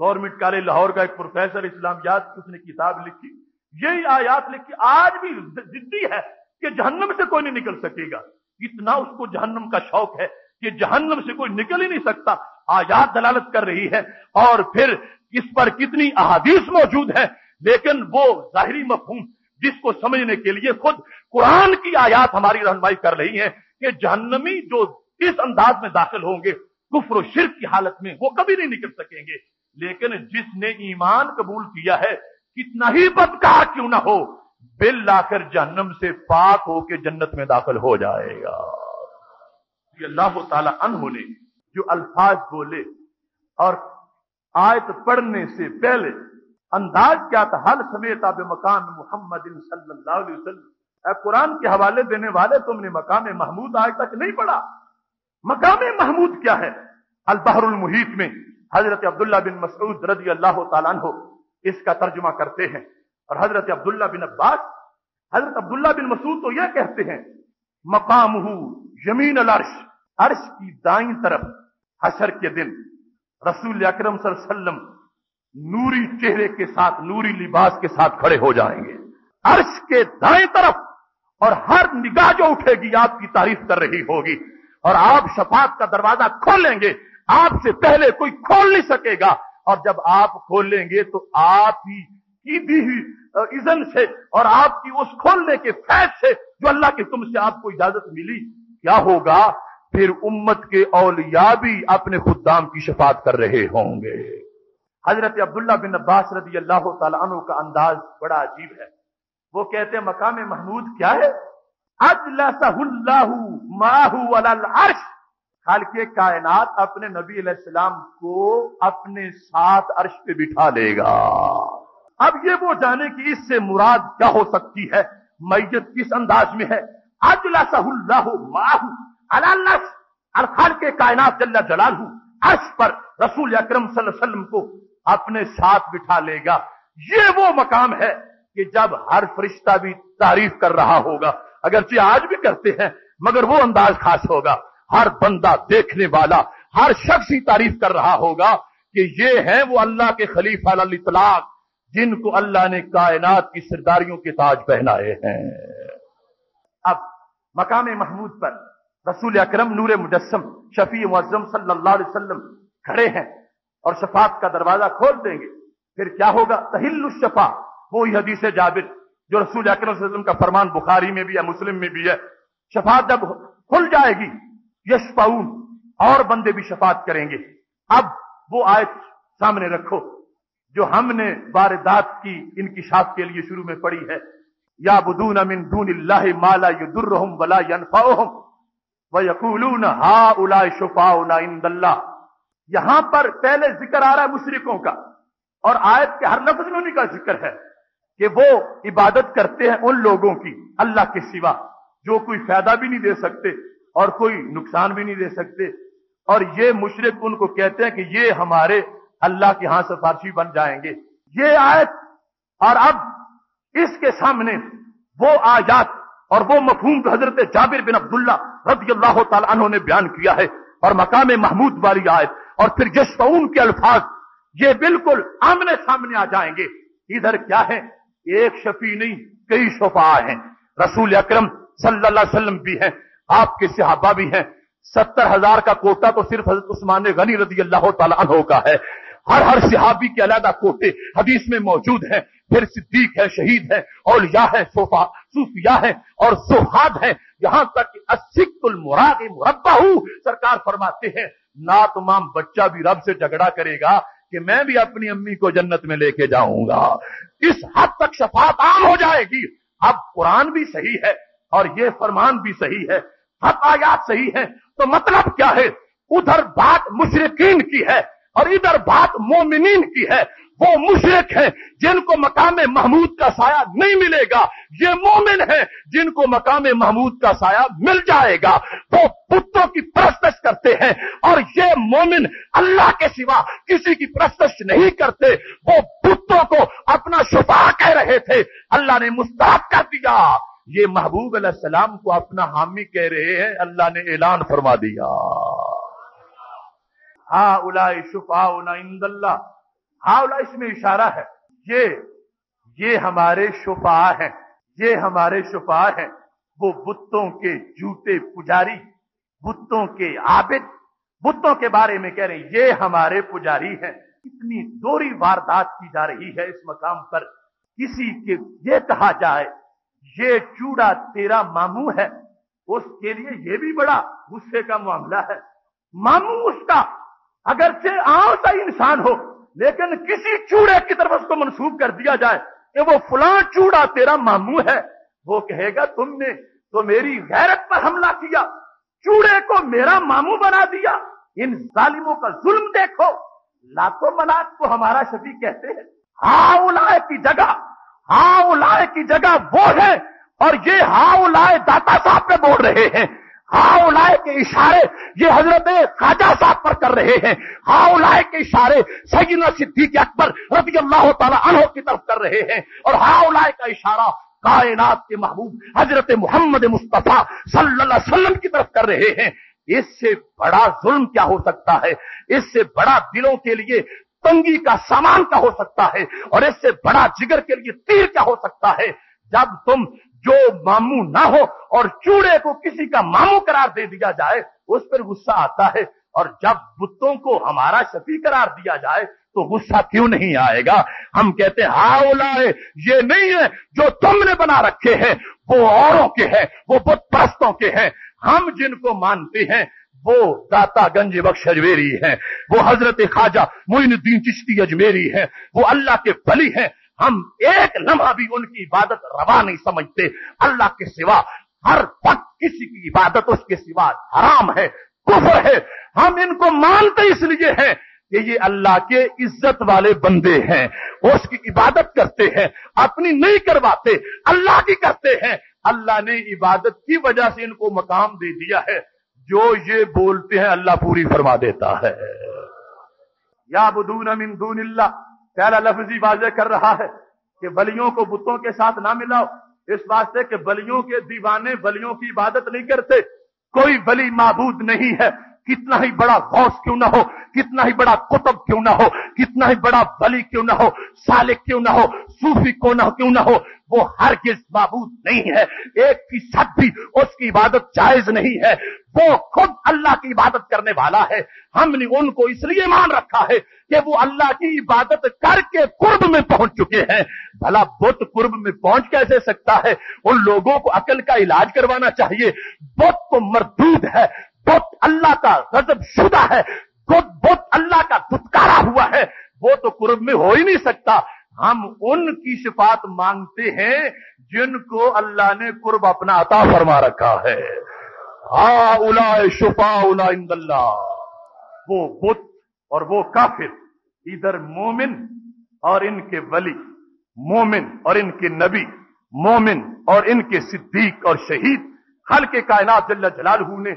गवर्नमेंट कॉलेज लाहौर का एक प्रोफेसर, इस्लाम याद उसने किताब लिखी। यही आयात लिखी आज भी जिद्दी है कि जहन्नम से कोई नहीं निकल सकेगा। इतना उसको जहन्नम का शौक है कि जहन्नम से कोई निकल ही नहीं सकता। आयात दलालत कर रही है और फिर इस पर कितनी अहादीस मौजूद है। लेकिन वो जाहरी मफहूम जिसको समझने के लिए खुद कुरान की आयात हमारी रहनमाई कर रही है कि जहन्नमी जो इस अंदाज में दाखिल होंगे, कुफर शिरक की हालत में वो कभी नहीं निकल सकेंगे। लेकिन जिसने ईमान कबूल किया है, कितना ही बदकार क्यों ना हो, बिल लाकर जहन्नम से पाक होकर जन्नत में दाखिल हो जाएगा। अल्लाह ताला ने जो अल्फाज बोले और आयत पढ़ने से पहले अंदाज क्या था? हल समेत अब मकाम मोहम्मद कुरान के हवाले देने वाले तुमने मकाम महमूद आज तक नहीं पढ़ा? मकाम महमूद क्या है? अलबहरुल मुहित में हज़रत अब्दुल्ला बिन मसूद रज़ी अल्लाह तु इसका तर्जुमा करते हैं। और हज़रत अब्दुल्ला बिन अब्बास, हज़रत अब्दुल्ला बिन मसूद तो यह कहते हैं मकाम ज़मीन अल अर्श अर्श की दाई तरफ़ हशर के दिन रसूल अक्रम सल्लम नूरी चेहरे के साथ, नूरी लिबास के साथ खड़े हो जाएँगे। अर्श के दाएँ तरफ़ और हर निगाह जो उठेगी, आपकी तारीफ़ कर रही होगी। और आप शफात का दरवाज़ा खोलेंगे आपसे पहले कोई खोल नहीं सकेगा। और जब आप खोलेंगे तो आप ही की दी हुई इजन से और आपकी उस खोलने के फैज से जो अल्लाह की तुमसे आपको इजाज़त मिली, क्या होगा? फिर उम्मत के औलिया भी अपने खुदाम की शफात कर रहे होंगे। हज़रत अब्दुल्ला बिन अब्बास रदी अल्लाह तु का अंदाज बड़ा अजीब है। वो कहते हैं, मकाम महमूद क्या है? अर्श। खाल के कायनात अपने नबी सलाम को अपने साथ अर्श पे बिठा लेगा। अब ये वो जाने की इससे मुराद क्या हो सकती है? मैयत किस अंदाज में है? अजला अजलसहुल्लाहु माहू अलखाल के कायनात जल्ला जलाल अर्श पर रसूल अक्रम वसल्लम को अपने साथ बिठा लेगा। ये वो मकाम है कि जब हर फरिश्ता भी तारीफ़ कर रहा होगा अगरचे आज भी करते हैं, मगर वो अंदाज खास होगा। हर बंदा देखने वाला, हर शख्स ही तारीफ़ कर रहा होगा कि ये है वो अल्लाह के खलीफा इतलाक, जिनको अल्लाह ने कायनात की सरदारियों के ताज पहनाए हैं। अब मकाम महमूद पर रसूल अक्रम नूर मुजस्म शफी मुजम अलैहि खड़े हैं और शफात का दरवाज़ा खोल देंगे। फिर क्या होगा? तहिल शफा, वो ही हदीस जाबिर। जो रसूल अक्रम का फरमान बुखारी में भी है, मुस्लिम में भी है, शफात जब खुल जाएगी यशपाउन और बंदे भी शफात करेंगे। अब वो आयत सामने रखो, जो हमने वारदात की इनकी शाख के लिए शुरू में पड़ी है। या बुदून अमिन दून माला युदुर्रहम वला व हा उला यहाँ पर पहले ज़िक्र आ रहा है मुशरिकों का, और आयत के हर लफ्ज में उन्हीं का ज़िक्र है। कि वो इबादत करते हैं उन लोगों की, अल्लाह के सिवा, जो कोई फ़ायदा भी नहीं दे सकते और कोई नुकसान भी नहीं दे सकते। और ये मुशरक उनको कहते हैं कि ये हमारे अल्लाह के यहाँ सिफारशी बन जाएँगे। ये आयत, और अब इसके सामने वो आयात और वो मफहूम हज़रत जाबिर बिन अब्दुल्ला रज़ी अल्लाह तु ने बयान किया है और मकाम महमूद वाली आयत। और फिर जशफून के अल्फाज, ये बिल्कुल आमने सामने आ जाएँगे। इधर क्या है? एक शफी नहीं, कई शफा हैं। रसूल अक्रम वसल्लम भी हैं, आपके सिहाबा भी हैं। सत्तर हज़ार का कोटा तो सिर्फ़ हज़रत उस्मान गनी रज़ी अल्लाह तला का है। हर हर सिहाबी के अलहदा कोटे हदीस में मौजूद हैं। फिर सिद्दीक है, शहीद है और या है, सोफा, सूफिया है और सोहाद है। यहाँ तक असिकुल मुराद मुरब्बा हूँ सरकार फरमाते हैं, ना तमाम बच्चा भी रब से झगड़ा करेगा कि मैं भी अपनी अम्मी को जन्नत में लेके जाऊँगा। इस हद तक शफात आम हो जाएगी। अब कुरान भी सही है और ये फरमान भी सही है हत आयात सही है। तो मतलब क्या है? उधर बात मुशरकिन की है। और इधर बात मोमिनीन की है, वो मुशरक है, जिनको मकाम महमूद का साया नहीं मिलेगा। ये मोमिन है, जिनको मकाम महमूद का साया मिल जाएगा। वो पुत्रों की प्रस्तश करते हैं, और ये मोमिन अल्लाह के सिवा किसी की प्रस्तश नहीं करते। वो पुत्रों को अपना शुफा कह रहे थे। अल्लाह ने मुस्ताब कर दिया। ये महबूब को अपना हामी कह रहे हैं, अल्लाह ने ऐलान फरमा दिया। हा उलाई शुफा इंदल्ला हावला इसमें इशारा है, ये ये हमारे शुफा हैं, ये हमारे शुफा हैं, वो बुत्तों के जूते पुजारी बुत्तों के आबिद बुत्तों के बारे में कह रहे ये हमारे पुजारी हैं। इतनी दोरी वारदात की जा रही है इस मकाम पर, किसी के ये कहा जाए, ये चूड़ा तेरा मामू है, उसके लिए ये भी बड़ा गुस्से का मामला है। मामू उसका अगरचे आम सा इंसान हो, लेकिन किसी चूड़े की तरफ़ उसको मंसूब कर दिया जाए कि वो फुला चूड़ा तेरा मामू है, वो कहेगा, तुमने तो मेरी गैरत पर हमला किया, चूड़े को मेरा मामू बना दिया। इन जालिमों का जुल्म देखो। लातो मलाक को हमारा शफी कहते हैं। हाउलाए की जगह, हाउलाए की जगह वो है और ये हाउलाए दाता साहब पे बोल रहे हैं। हाउलाए के इशारे ये हज़रत खाजा साहब पर कर रहे हैं। हाउलाए के इशारे सैगिना सिद्दीक अकबर रबी अल्लाह तला की तरफ़ कर रहे हैं। और हाउलाए का इशारा कायनात के महबूब हज़रत मोहम्मद मुस्तफ़ा सल्लल्लाहु अलैहि वसल्लम की तरफ़ कर रहे हैं। इससे बड़ा जुल्म क्या हो सकता है? इससे बड़ा दिलों के लिए तंगी का सामान क्या हो सकता है? और इससे बड़ा जिगर के लिए तीर क्या हो सकता है? जब तुम जो मामू ना हो और चूड़े को किसी का मामू करार दे दिया जाए, उस पर गुस्सा आता है। और जब बुतों को हमारा शफी करार दिया जाए तो गुस्सा क्यों नहीं आएगा? हम कहते हैं हाउलाए ये नहीं है, जो तुमने बना रखे हैं, वो औरों के हैं, वो बुत परस्तों के हैं। हम जिनको मानते हैं, वो दातागंज बख्श अजमेरी है, वो हज़रत ख्वाजा मोइनुद्दीन चिश्ती अजमेरी है, वो अल्लाह के बली हैं हम एक लम्हा भी उनकी इबादत रवा नहीं समझते। अल्लाह के सिवा हर वक्त किसी की इबादत उसके सिवा हराम है, कुफर है। हम इनको मानते इसलिए हैं कि ये अल्लाह के इज़्ज़त वाले बंदे हैं। उसकी इबादत करते हैं, अपनी नहीं करवाते, अल्लाह की करते हैं। अल्लाह ने इबादत की वजह से इनको मकाम दे दिया है। जो ये बोलते हैं, अल्लाह पूरी फरमा देता है। या बुदून अमिन इल्ला पहला लफ्जी वाजे कर रहा है कि बलियों को बुतों के साथ ना मिलाओ। इस वास्ते कि बलियों के दीवाने बलियों की इबादत नहीं करते। कोई बली माबूद नहीं है। कितना ही बड़ा गौस क्यों ना हो, कितना ही बड़ा कुतुब क्यों ना हो, कितना ही बड़ा बली क्यों ना हो सालिक क्यों ना हो, सूफी को ना क्यों ना हो, वो हर किस बाबूद नहीं है। एक फ़ीसद भी उसकी इबादत जायज़ नहीं है। वो खुद अल्लाह की इबादत करने वाला है। हमने उनको इसलिए मान रखा है कि वो अल्लाह की इबादत करके कुर्ब में पहुँच चुके हैं। भला बुत कुर्ब में पहुँच कैसे सकता है? उन लोगों को अकल का इलाज करवाना चाहिए। बुत तो मरदूद है। बुत अल्लाह का गजब शुदा है। बुत अल्लाह का दुत्कारा हुआ है। वो तो कुर्ब में हो ही नहीं सकता। हम उनकी शिफात मांगते हैं जिनको अल्लाह ने कुर्ब अपना अता फरमा रखा है। हा उलाए शुफा उला इंदल्ला वो बुत और वो काफिर, इधर मोमिन और इनके वली, मोमिन और इनके नबी, मोमिन और इनके सिद्दीक और शहीद हल के कायनात जल्ला जलालहू ने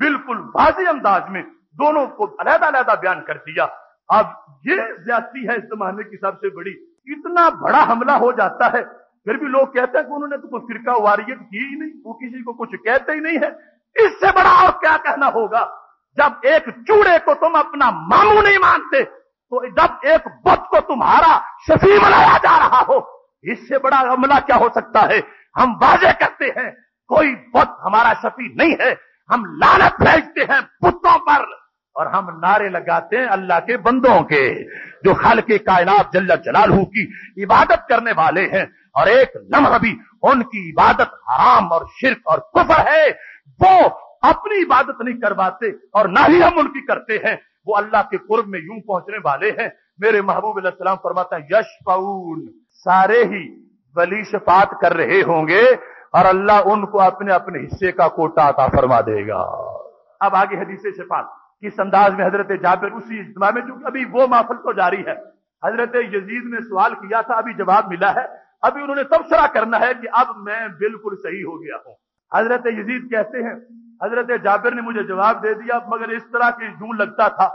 बिल्कुल वाजे अंदाज में दोनों को अलहदा बयान कर दिया। अब ये ज़्यादा है इस जमाने की सबसे बड़ी। इतना बड़ा हमला हो जाता है, फिर भी लोग कहते हैं कि उन्होंने तो कोई फिरका वारियत की ही नहीं, वो किसी को कुछ कहते ही नहीं है। इससे बड़ा और क्या कहना होगा? जब एक चूड़े को तुम अपना मामू नहीं मानते तो जब एक बुत को तुम्हारा शफी बनाया जा रहा हो, इससे बड़ा हमला क्या हो सकता है? हम वाजे करते हैं, कोई बुत हमारा शफी नहीं है। हम लालत भेजते हैं बुतों पर और हम नारे लगाते हैं अल्लाह के बंदों के, जो खल के कायनात जल्ला जलालहू की इबादत करने वाले हैं। और एक लम्हा भी, उनकी इबादत हराम और शिरक और कुफर है। वो अपनी इबादत नहीं करवाते और ना ही हम उनकी करते हैं। वो अल्लाह के कुर्ब में यूँ पहुँचने वाले हैं। मेरे महबूब फरमाते हैं यश पऊन सारे ही वली शफात कर रहे होंगे। और अल्लाह उनको अपने अपने हिस्से का कोटा अता फरमा देगा। अब आगे हदीसे शफात, किस अंदाज में हज़रत जाबिर उसी इज्तमा में चूँकि अभी वो माफल तो जारी है। हज़रत यजीद ने सवाल किया था, अभी जवाब मिला है। अभी उन्होंने तबसरा करना है कि अब मैं बिल्कुल सही हो गया हूँ। हज़रत यजीद कहते हैं, हज़रत जाबिर ने मुझे जवाब दे दिया, मगर इस तरह के यूँ लगता था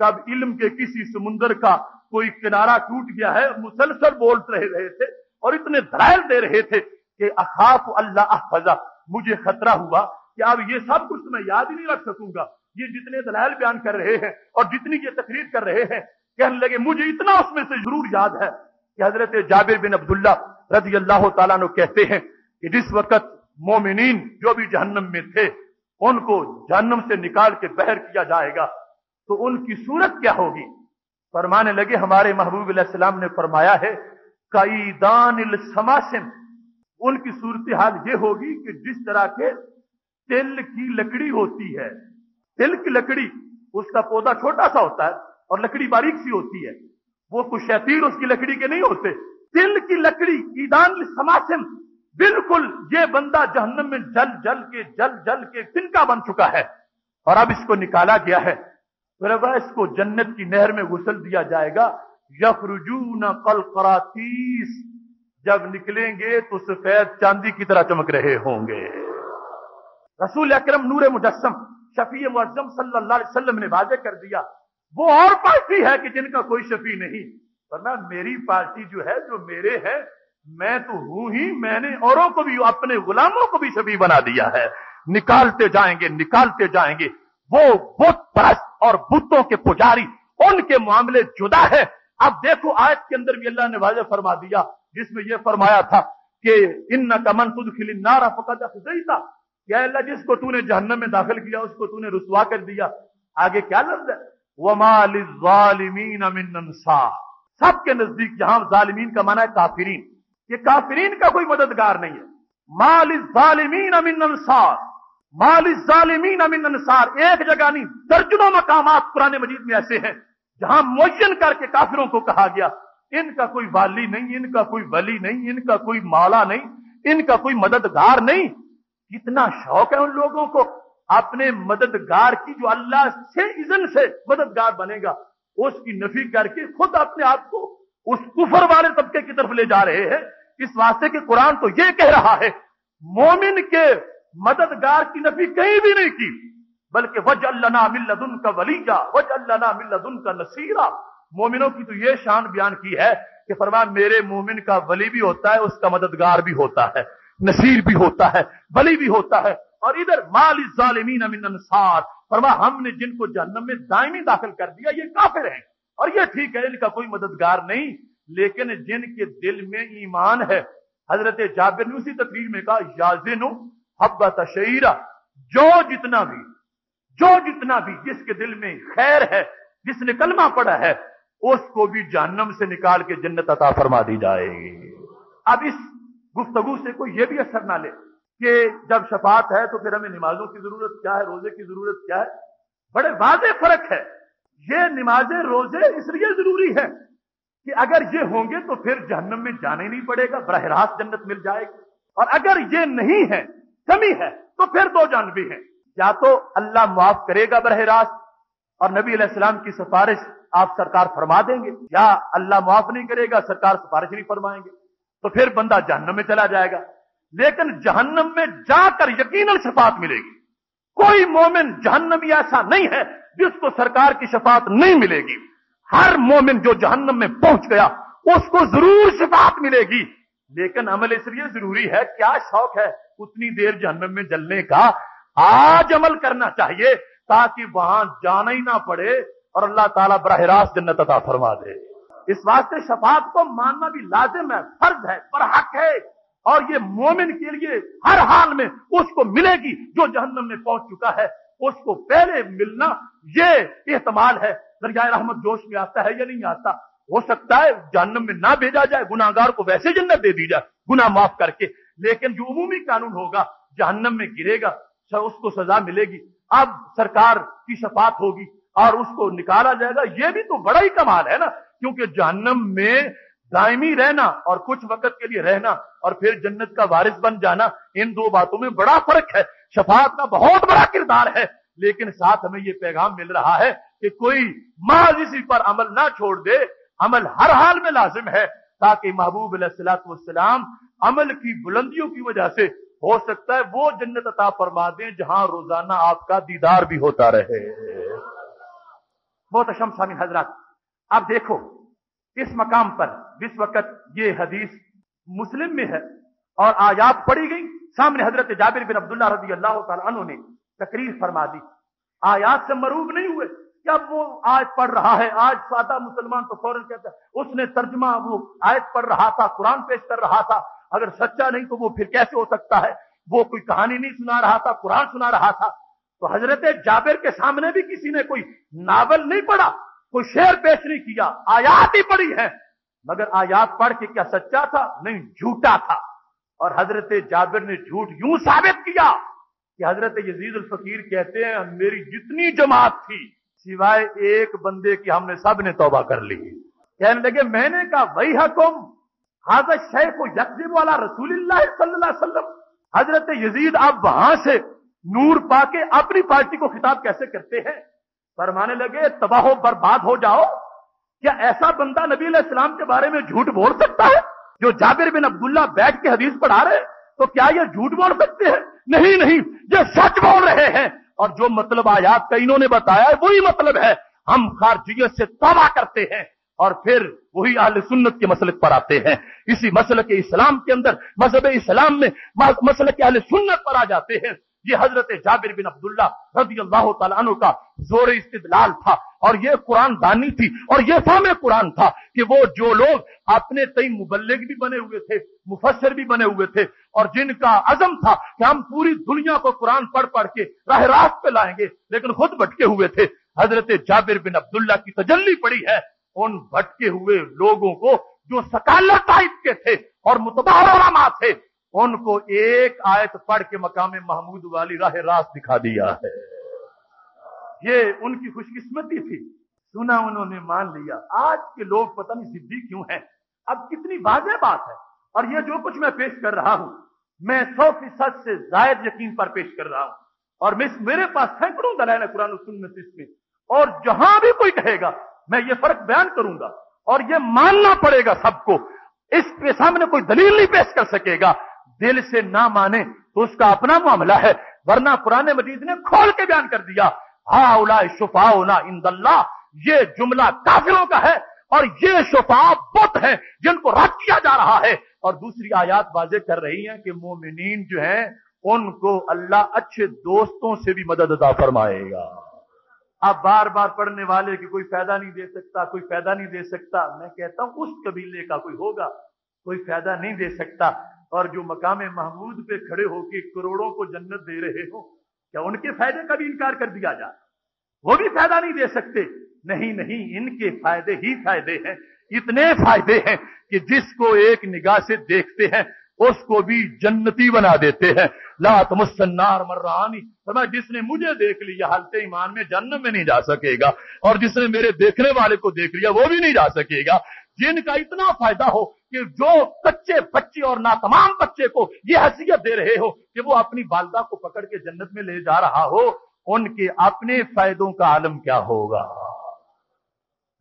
कि अब इल्म के किसी समुंदर का कोई किनारा टूट गया है, मुसलसल बोल रहे रहे थे और इतने दलाइल दे रहे थे कि अखाफ अल्लाह फजा मुझे खतरा हुआ कि अब ये सब कुछ तो मैं याद ही नहीं रख सकूँगा। ये जितने दलाल बयान कर रहे हैं और जितनी ये तकरीर कर रहे हैं, कहने लगे, मुझे इतना उसमें से ज़रूर याद है कि हज़रत जाबिर बिन अब्दुल्ला रज़ी अल्लाह तला कहते हैं कि जिस वक्त मोमिनीन जो भी जहन्नम में थे, उनको जहन्नम से निकाल के बहर किया जाएगा तो उनकी सूरत क्या होगी? फरमाने लगे, हमारे महबूब ने फरमाया है कई दान समासिन उनकी सूरत हाल ये होगी कि जिस तरह के तिल की लकड़ी होती है, तिल की लकड़ी, उसका पौधा छोटा सा होता है और लकड़ी बारीक सी होती है, वो कुछ शैतीर उसकी लकड़ी के नहीं होते। तिल की लकड़ी, ईदान समासिम, बिल्कुल ये बंदा जहन्नम में जल जल के, जल जल के तिनका बन चुका है। और अब इसको निकाला गया है। फिर इसको जन्नत की नहर में घुसल दिया जाएगा। यफरुजू न कल करातीस। जब निकलेंगे तो सफ़ेद चांदी की तरह चमक रहे होंगे। रसूल अक्रम नूर मुजस्म शफी मुजम सल्लाम ने वाजे कर दिया, वो और पार्टी है कि जिनका कोई शफी नहीं। वरना मेरी पार्टी जो है, जो मेरे है, मैं तो हूँ ही, मैंने औरों को भी, अपने गुलामों को भी शफी बना दिया है। निकालते जाएँगे निकालते जाएँगे। वो बुत परस्त और बुतों के पुजारी, उनके मामले जुदा है। अब देखो, आयत के अंदर भी अल्लाह ने वाजे फरमा दिया जिसमें यह फरमाया था कि इन न कमन तुद खिली नारा फकत था क्या अल्लाह, जिसको तूने जहन्नम में दाखिल किया, उसको तूने रुसवा कर दिया। आगे क्या लफ्ज है? वमालिमीन सबके नज़दीक यहाँ जालिमीन का माना है काफिरीन। ये काफिरीन का कोई मददगार नहीं है। मालिमीन अमिन अंसार मालिमीन अमिन अंसार एक जगह नहीं, दर्जनों मकाम पुराने मजीद में ऐसे हैं, जहाँ मोयन करके काफिरों को कहा गया। इनका कोई वाली नहीं, इनका कोई वली नहीं, इनका कोई माला नहीं, इनका कोई मददगार नहीं। कितना शौक है उन लोगों को। अपने मददगार की जो अल्लाह से इजन से मददगार बनेगा, उसकी नफी करके खुद अपने आप को उस कुफर वाले तबके की तरफ़ ले जा रहे हैं। इस वास्ते के कुरान तो यह कह रहा है, मोमिन के मददगार की नफी कहीं भी नहीं की, बल्कि वज अल्लाह मिल्लदुन का वलीजा वज अल्लाह मिल्लदुन का नसीरा। मोमिनों की तो यह शान बयान की है कि फरमान, मेरे मोमिन का वली भी होता है, उसका मददगार भी होता है, नसीर भी होता है बली भी होता है। और इधर, माल जालिमीन अंसार फरमा, हमने जिनको जन्नम में दायमी दाखिल कर दिया, ये काफिर हैं। और ये ठीक है, इनका कोई मददगार नहीं, लेकिन जिनके दिल में ईमान है, हज़रत जाबिर ने उसी तकरीर में कहा, याजिन हब्बा तशरा जो जितना भी, जो जितना भी जिसके दिल में खैर है, जिसने कलमा पड़ा है उसको भी जहन्नम से निकाल के जन्नत अता फरमा दी जाएगी। अब इस गुफ्तगु से कोई यह भी असर ना ले कि जब शफात है तो फिर हमें नमाजों की ज़रूरत क्या है, रोज़े की ज़रूरत क्या है? बड़े वादे फ़र्क है। ये नमाजें, रोज़े इसलिए ज़रूरी है कि अगर ये होंगे तो फिर जहन्नम में जाने नहीं पड़ेगा, बरह रास्त जन्नत मिल जाएगी। और अगर ये नहीं है, कमी है तो फिर दो जानबी हैं। या तो अल्लाह माफ़ करेगा बरह रास्त और नबी सलाम की सिफारिश आप सरकार फरमा देंगे, या अल्लाह माफ़ नहीं करेगा, सरकार सिफारिश नहीं फरमाएँगे तो फिर बंदा जहन्नम में चला जाएगा। लेकिन जहन्नम में जाकर यकीन शफात मिलेगी। कोई मोमिन जहन्नमी ऐसा नहीं है जिसको सरकार की शफात नहीं मिलेगी। हर मोमिन जो जहन्नम में पहुँच गया, उसको ज़रूर शफात मिलेगी। लेकिन अमल इसलिए ज़रूरी है, क्या शौक है उतनी देर जहन्नम में जलने का? आज अमल करना चाहिए। ताकि वहाँ जाना ही ना पड़े और अल्लाह ताला बरह रास्त जन्नत अता फरमा दे। इस वास्ते शफात को मानना भी लाजिम है, फ़र्ज़ है पर हक है। और ये मोमिन के लिए हर हाल में उसको मिलेगी जो जहन्नम में पहुँच चुका है। उसको पहले मिलना ये एहतमाल है। दरिया रहमत जोश में आता है या नहीं आता? हो सकता है जहन्नम में ना भेजा जाए गुनागार को वैसे जन्नत दे दी जाए गुना माफ़ करके। लेकिन जो उमूमी कानून होगा, जहन्नम में गिरेगा उसको सजा मिलेगी। अब सरकार की शफात होगी और उसको निकाला जाएगा। ये भी तो बड़ा ही कमाल है ना, क्योंकि जहन्नम में दायमी रहना और कुछ वक्त के लिए रहना और फिर जन्नत का वारिस बन जाना, इन दो बातों में बड़ा फ़र्क है। शफात का बहुत बड़ा किरदार है, लेकिन साथ हमें यह पैगाम मिल रहा है कि कोई माज इसी पर अमल ना छोड़ दे। अमल हर हाल में लाजिम है, ताकि महबूब सलाम अमल की बुलंदियों की वजह से हो सकता है वो जन्नत अता फरमा दें जहाँ रोज़ाना आपका दीदार भी होता रहे। बहुत अशम शामिल हज़रत, आप देखो, इस मकाम पर जिस वक्त ये हदीस मुस्लिम में है और आयात पढ़ी गई। सामने हज़रत जाबिर बिन अब्दुल्ला रज़ी अल्लाह ने तकरीर फरमा दी। आयात से मरूब नहीं हुए। जब वो आज पढ़ रहा है? आज सादा मुसलमान तो फ़ौरन कहता है, उसने तर्जमा, वो आयत पढ़ रहा था, कुरान पेश कर रहा था। अगर सच्चा नहीं तो वो फिर कैसे हो सकता है? वो कोई कहानी नहीं सुना रहा था, कुरान सुना रहा था। तो हज़रत जाबिर के सामने भी किसी ने कोई नावल नहीं पढ़ा, कोई शेर पेश नहीं किया, आयात ही पढ़ी है। मगर आयात पढ़ के क्या सच्चा था? नहीं, झूठा था। और हज़रत जाबिर ने झूठ यूँ साबित किया कि हज़रत यजीद फकीर कहते हैं, मेरी जितनी जमात थी, सिवाय एक बंदे की हमने सबने तौबा कर ली। कहने लगे, मैंने कहा, वही हकुम हाजर शेख यकजिब वाला रसूल सल्लल्लाहु हज़रत यजीद, आप वहाँ से नूर पाके अपनी पार्टी को खिताब कैसे करते हैं? फरमाने लगे, तबाह बर्बाद हो जाओ। क्या ऐसा बंदा नबी इस्लाम के बारे में झूठ बोल सकता है, जो जाबिर बिन अब्दुल्ला बैठ के हदीस पढ़ा रहे तो क्या ये झूठ बोल सकते हैं? नहीं नहीं, ये सच बोल रहे हैं। और जो मतलब आयात का इन्होंने बताया वही मतलब है, हम खारजियत से तबाह करते हैं। और फिर वही आल सुन्नत के मसलक पर आते हैं। इसी मसल के इस्लाम के अंदर, मज़हब इस्लाम में मसल के आल सुन्नत पर आ जाते हैं। ये हज़रत जाबिर बिन अब्दुल्ला रज़ी अल्लाह तु का ज़ोर इस्तलाल था और ये कुरान दानी थी और ये फाम कुरान था कि वो जो लोग अपने तई मुबल्लिग भी बने हुए थे मुफसर भी बने हुए थे और जिनका अजम था कि हम पूरी दुनिया को कुरान पढ़ पढ़ के राह रास्त पे लाएँगे, लेकिन खुद भटके हुए थे। हज़रत जाबिर बिन अब्दुल्ला की तजल्ली पड़ी है उन भटके हुए लोगों को जो सकालर टाइप के थे और मुतबारा थे, उनको एक आयत पढ़ के मकाम महमूद वाली राह रास दिखा दिया है। ये उनकी खुशकिस्मती थी। सुना उन्होंने, मान लिया, आज के लोग पता नहीं सिद्धि क्यों हैं। अब कितनी वाजह बात है। और ये जो कुछ मैं पेश कर रहा हूँ, मैं सौ फ़ीसद से जायद यकीन पर पेश कर रहा हूँ। और मिस, मेरे पास सैकड़ों दलाल कुरान सुन्नत इसमें। और जहाँ भी कोई कहेगा मैं ये फ़र्क बयान करूँगा और ये मानना पड़ेगा सबको। इसके सामने कोई दलील नहीं पेश कर सकेगा। दिल से ना माने तो उसका अपना मामला है, वरना पुराने मजीद ने खोल के बयान कर दिया। हा उला शुफाओना इंदल्ला ये जुमला काफिलों का है और ये शुफा बुत है जिनको रद्द किया जा रहा है। और दूसरी आयात वाजे कर रही है कि मोमिनीन जो है, उनको अल्लाह अच्छे दोस्तों से भी मदद अदा फरमाएगा। अब बार बार पढ़ने वाले की कोई फ़ायदा नहीं दे सकता, कोई फ़ायदा नहीं दे सकता। मैं कहता हूँ, उस कबीले का कोई होगा, कोई फ़ायदा नहीं दे सकता। और जो मकाम महमूद पे खड़े होकर करोड़ों को जन्नत दे रहे हो, क्या उनके फ़ायदे का भी इनकार कर दिया जाए? वो भी फ़ायदा नहीं दे सकते। नहीं नहीं, इनके फ़ायदे ही फ़ायदे हैं। इतने फ़ायदे हैं कि जिसको एक निगाह से देखते हैं उसको भी जन्नती बना देते हैं। लात मुसन्नार मर्रानी मैं जिसने मुझे देख लिया, हालते ईमान में जन्म में नहीं जा सकेगा, और जिसने मेरे देखने वाले को देख लिया, वो भी नहीं जा सकेगा। जिनका इतना फ़ायदा हो कि जो कच्चे बच्चे और ना तमाम बच्चे को ये हैसियत दे रहे हो कि वो अपनी बालदा को पकड़ के जन्नत में ले जा रहा हो, उनके अपने फायदों का आलम क्या होगा?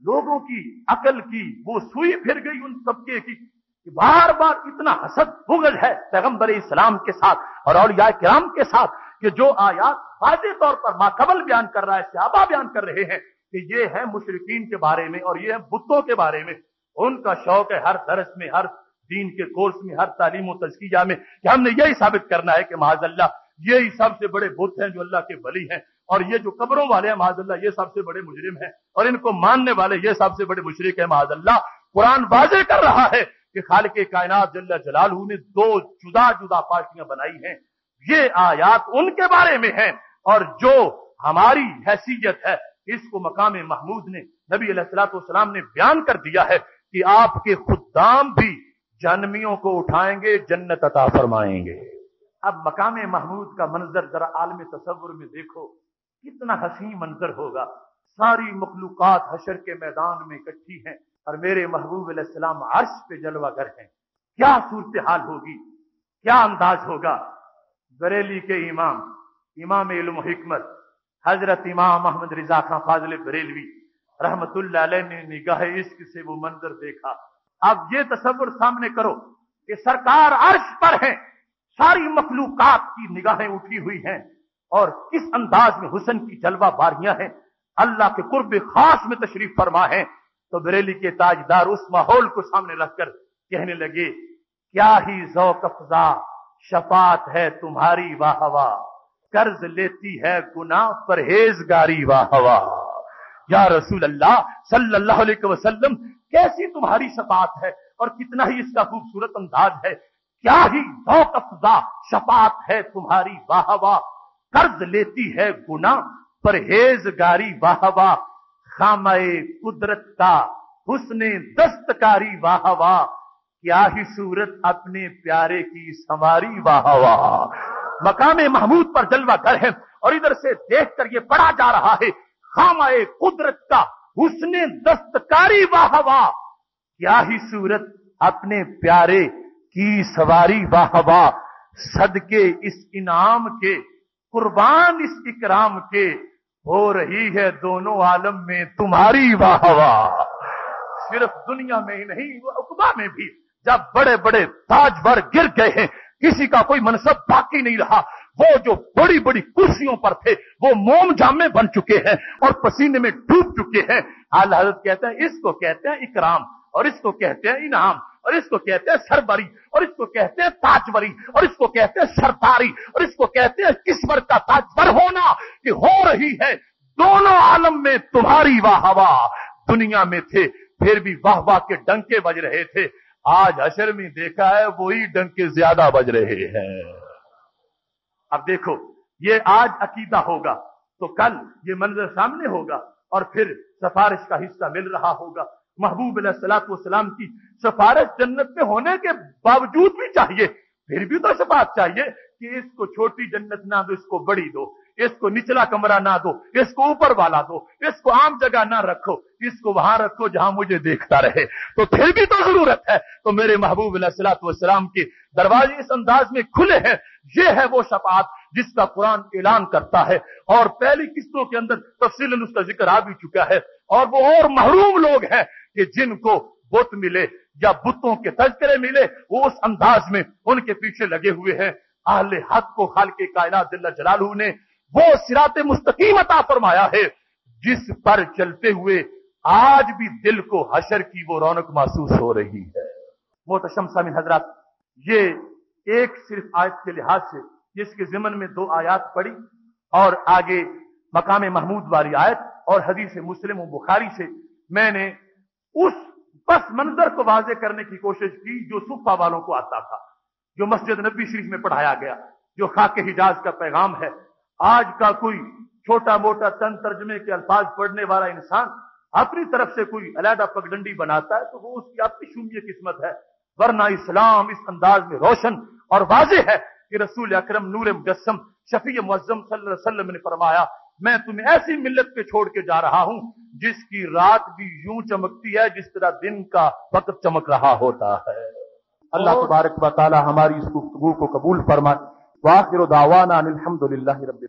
लोगों की अकल की, वो सुई फिर गई उन सबके की। कि बार बार इतना हसद बुगज है पैगंबर इस्लाम के साथ और अलिया कराम के साथ कि जो आयात वाजे तौर पर माकबल बयान कर रहा है सहाबा बयान कर रहे हैं कि ये है मुशरकिन के बारे में और ये है बुतों के बारे में। उनका शौक है हर दरस में, हर दीन के कोर्स में, हर तालीम और तस्कीजा में कि हमने यही साबित करना है कि महाजल्ला यही सबसे बड़े बुद्ध हैं जो अल्लाह के बली हैं और ये जो कब्रों वाले हैं महाजल्ला ये सबसे बड़े मुजरिम हैं और इनको मानने वाले ये सबसे बड़े मुशरक है महाजल्ला कुरान वाजे कर रहा है कि खाल के कायनात जल्ला जलालू ने दो जुदा जुदा पार्टियाँ बनाई हैं। ये आयात उनके बारे में है और जो हमारी हैसियत है, इसको मकाम महमूद ने, नबी सलाम ने बयान कर दिया है कि आपके खुदाम भी जन्मियों को उठाएँगे, जन्नत अता फरमाएँगे। अब मकाम महमूद का मंजर जरा आलम तस्वुर में देखो, कितना हसी मंजर होगा। सारी मखलूकत हशर के मैदान में इकट्ठी हैं। और मेरे महबूब सलाम अर्श पे जलवागर हैं। क्या सूरत हाल होगी? क्या अंदाज होगा? बरेली के इमाम इमाम इल्म हज़रत इमाम अहमद रिजा खां फाजल बरेलवी, रहमतुल्लाह ने निगाह इश्क से वो मंजर देखा। अब ये तस्वुर सामने करो कि सरकार अर्श पर है। सारी मखलूकत की निगाहें उठी हुई हैं और किस अंदाज में हुसन की जलवा बारियाँ हैं। अल्लाह के कुर्ब खास में तशरीफ़ फरमा है। तो बरेली के ताजदार उस माहौल को सामने रखकर कहने लगे, क्या ही जौकफजा शफात है तुम्हारी वाह कर्ज लेती है गुना परहेजगारी वाह या रसूल अल्लाह सल्लल्लाहु अलैहि वसल्लम, कैसी तुम्हारी शफात है और कितना ही इसका खूबसूरत अंदाज है। क्या ही जौक अफजा, शफात है तुम्हारी वाह वाह कर्ज लेती है गुना परहेजगारी वाह वाह खामए कुदरत का हुसने दस्तकारी वाह वाह क्या ही सूरत अपने प्यारे की सवारी वाह वाह मकाम महमूद पर जलवा घर है और इधर से देखकर ये पढ़ा जा रहा है खामए कुदरत का हुसने दस्तकारी वाह वाह क्या ही सूरत अपने प्यारे की सवारी वाह वाह सदके इस इनाम के, कुर्बान इस इकराम के हो रही है दोनों आलम में तुम्हारी वाह वाह सिर्फ़ दुनिया में ही नहीं उकबा में भी। जब बड़े बड़े ताजवर गिर गए हैं, किसी का कोई मनसब बाकी नहीं रहा। वो जो बड़ी बड़ी कुर्सियों पर थे, वो मोम जामे बन चुके हैं और पसीने में डूब चुके हैं। आल हज़रत कहते हैं, इसको कहते हैं इकराम और इसको कहते हैं इनाम। और इसको कहते हैं सरबरी, और इसको कहते हैं ताजवरी और इसको कहते हैं सरदारी और इसको कहते हैं किस्मर का ताजवर होना कि हो रही है दोनों आलम में तुम्हारी वाह वाह दुनिया में थे, फिर भी वाह वाह के डंके बज रहे थे। आज अशर में देखा है, वही डंके ज़्यादा बज रहे हैं। अब देखो, ये आज अकीदा होगा तो कल ये मंजर सामने होगा, और फिर सफारिश का हिस्सा मिल रहा होगा। महबूब सलाम की सफारिश जन्नत में होने के बावजूद भी चाहिए, फिर भी तो शफात चाहिए कि इसको छोटी जन्नत ना दो, इसको बड़ी दो, इसको निचला कमरा ना दो, इसको ऊपर वाला दो, इसको आम जगह ना रखो, इसको वहाँ रखो जहाँ मुझे देखता रहे। तो फिर भी तो ज़रूरत है। तो मेरे महबूब सलाम के दरवाजे इस अंदाज में खुले हैं। ये है वो शफात जिसका कुरान ऐलान करता है। और पहली किस्तों के अंदर तफसील उसका ज़िक्र आ भी चुका है। और वो और महरूम लोग हैं कि जिनको बुत मिले या बुतों के तस्करे मिले, वो उस अंदाज में उनके पीछे लगे हुए हैं। आहले हक को खाल के कायनात जलालू ने वो सिरात मुस्तकीम अता फरमाया है, जिस पर चलते हुए आज भी दिल को हशर की वो रौनक महसूस हो रही है। मोहतशम सामिन हजरात, ये एक सिर्फ़ आयत के लिहाज से जिसके जिमन में दो आयात पड़ी और आगे मकाम महमूद वाली आयत और हदीस मुस्लिम बुखारी से मैंने उस बस मंजर को वाजे करने की कोशिश की जो सुफा वालों को आता था, जो मस्जिद नबी शरीफ में पढ़ाया गया, जो खाके हिजाज का पैगाम है। आज का कोई छोटा मोटा तन तर्जमे के अल्फाज पढ़ने वाला इंसान अपनी तरफ़ से कोई अलहदा पगडंडी बनाता है तो वो उसकी अपनी शून्य किस्मत है। वरना इस्लाम इस अंदाज में रोशन और वाजे है कि रसूल अक्रम नूर मुजस्म शफी मुजम वसल्लम ने फरमाया मैं तुम्हें ऐसी मिल्लत पे छोड़ के जा रहा हूँ जिसकी रात भी यूँ चमकती है जिस तरह दिन का वक्त चमक रहा होता है। अल्लाह तबारक वाली हमारी इस गुफ्तगु को कबूल फरमाए। वाखिर दावाना अलहमदुल्ला रब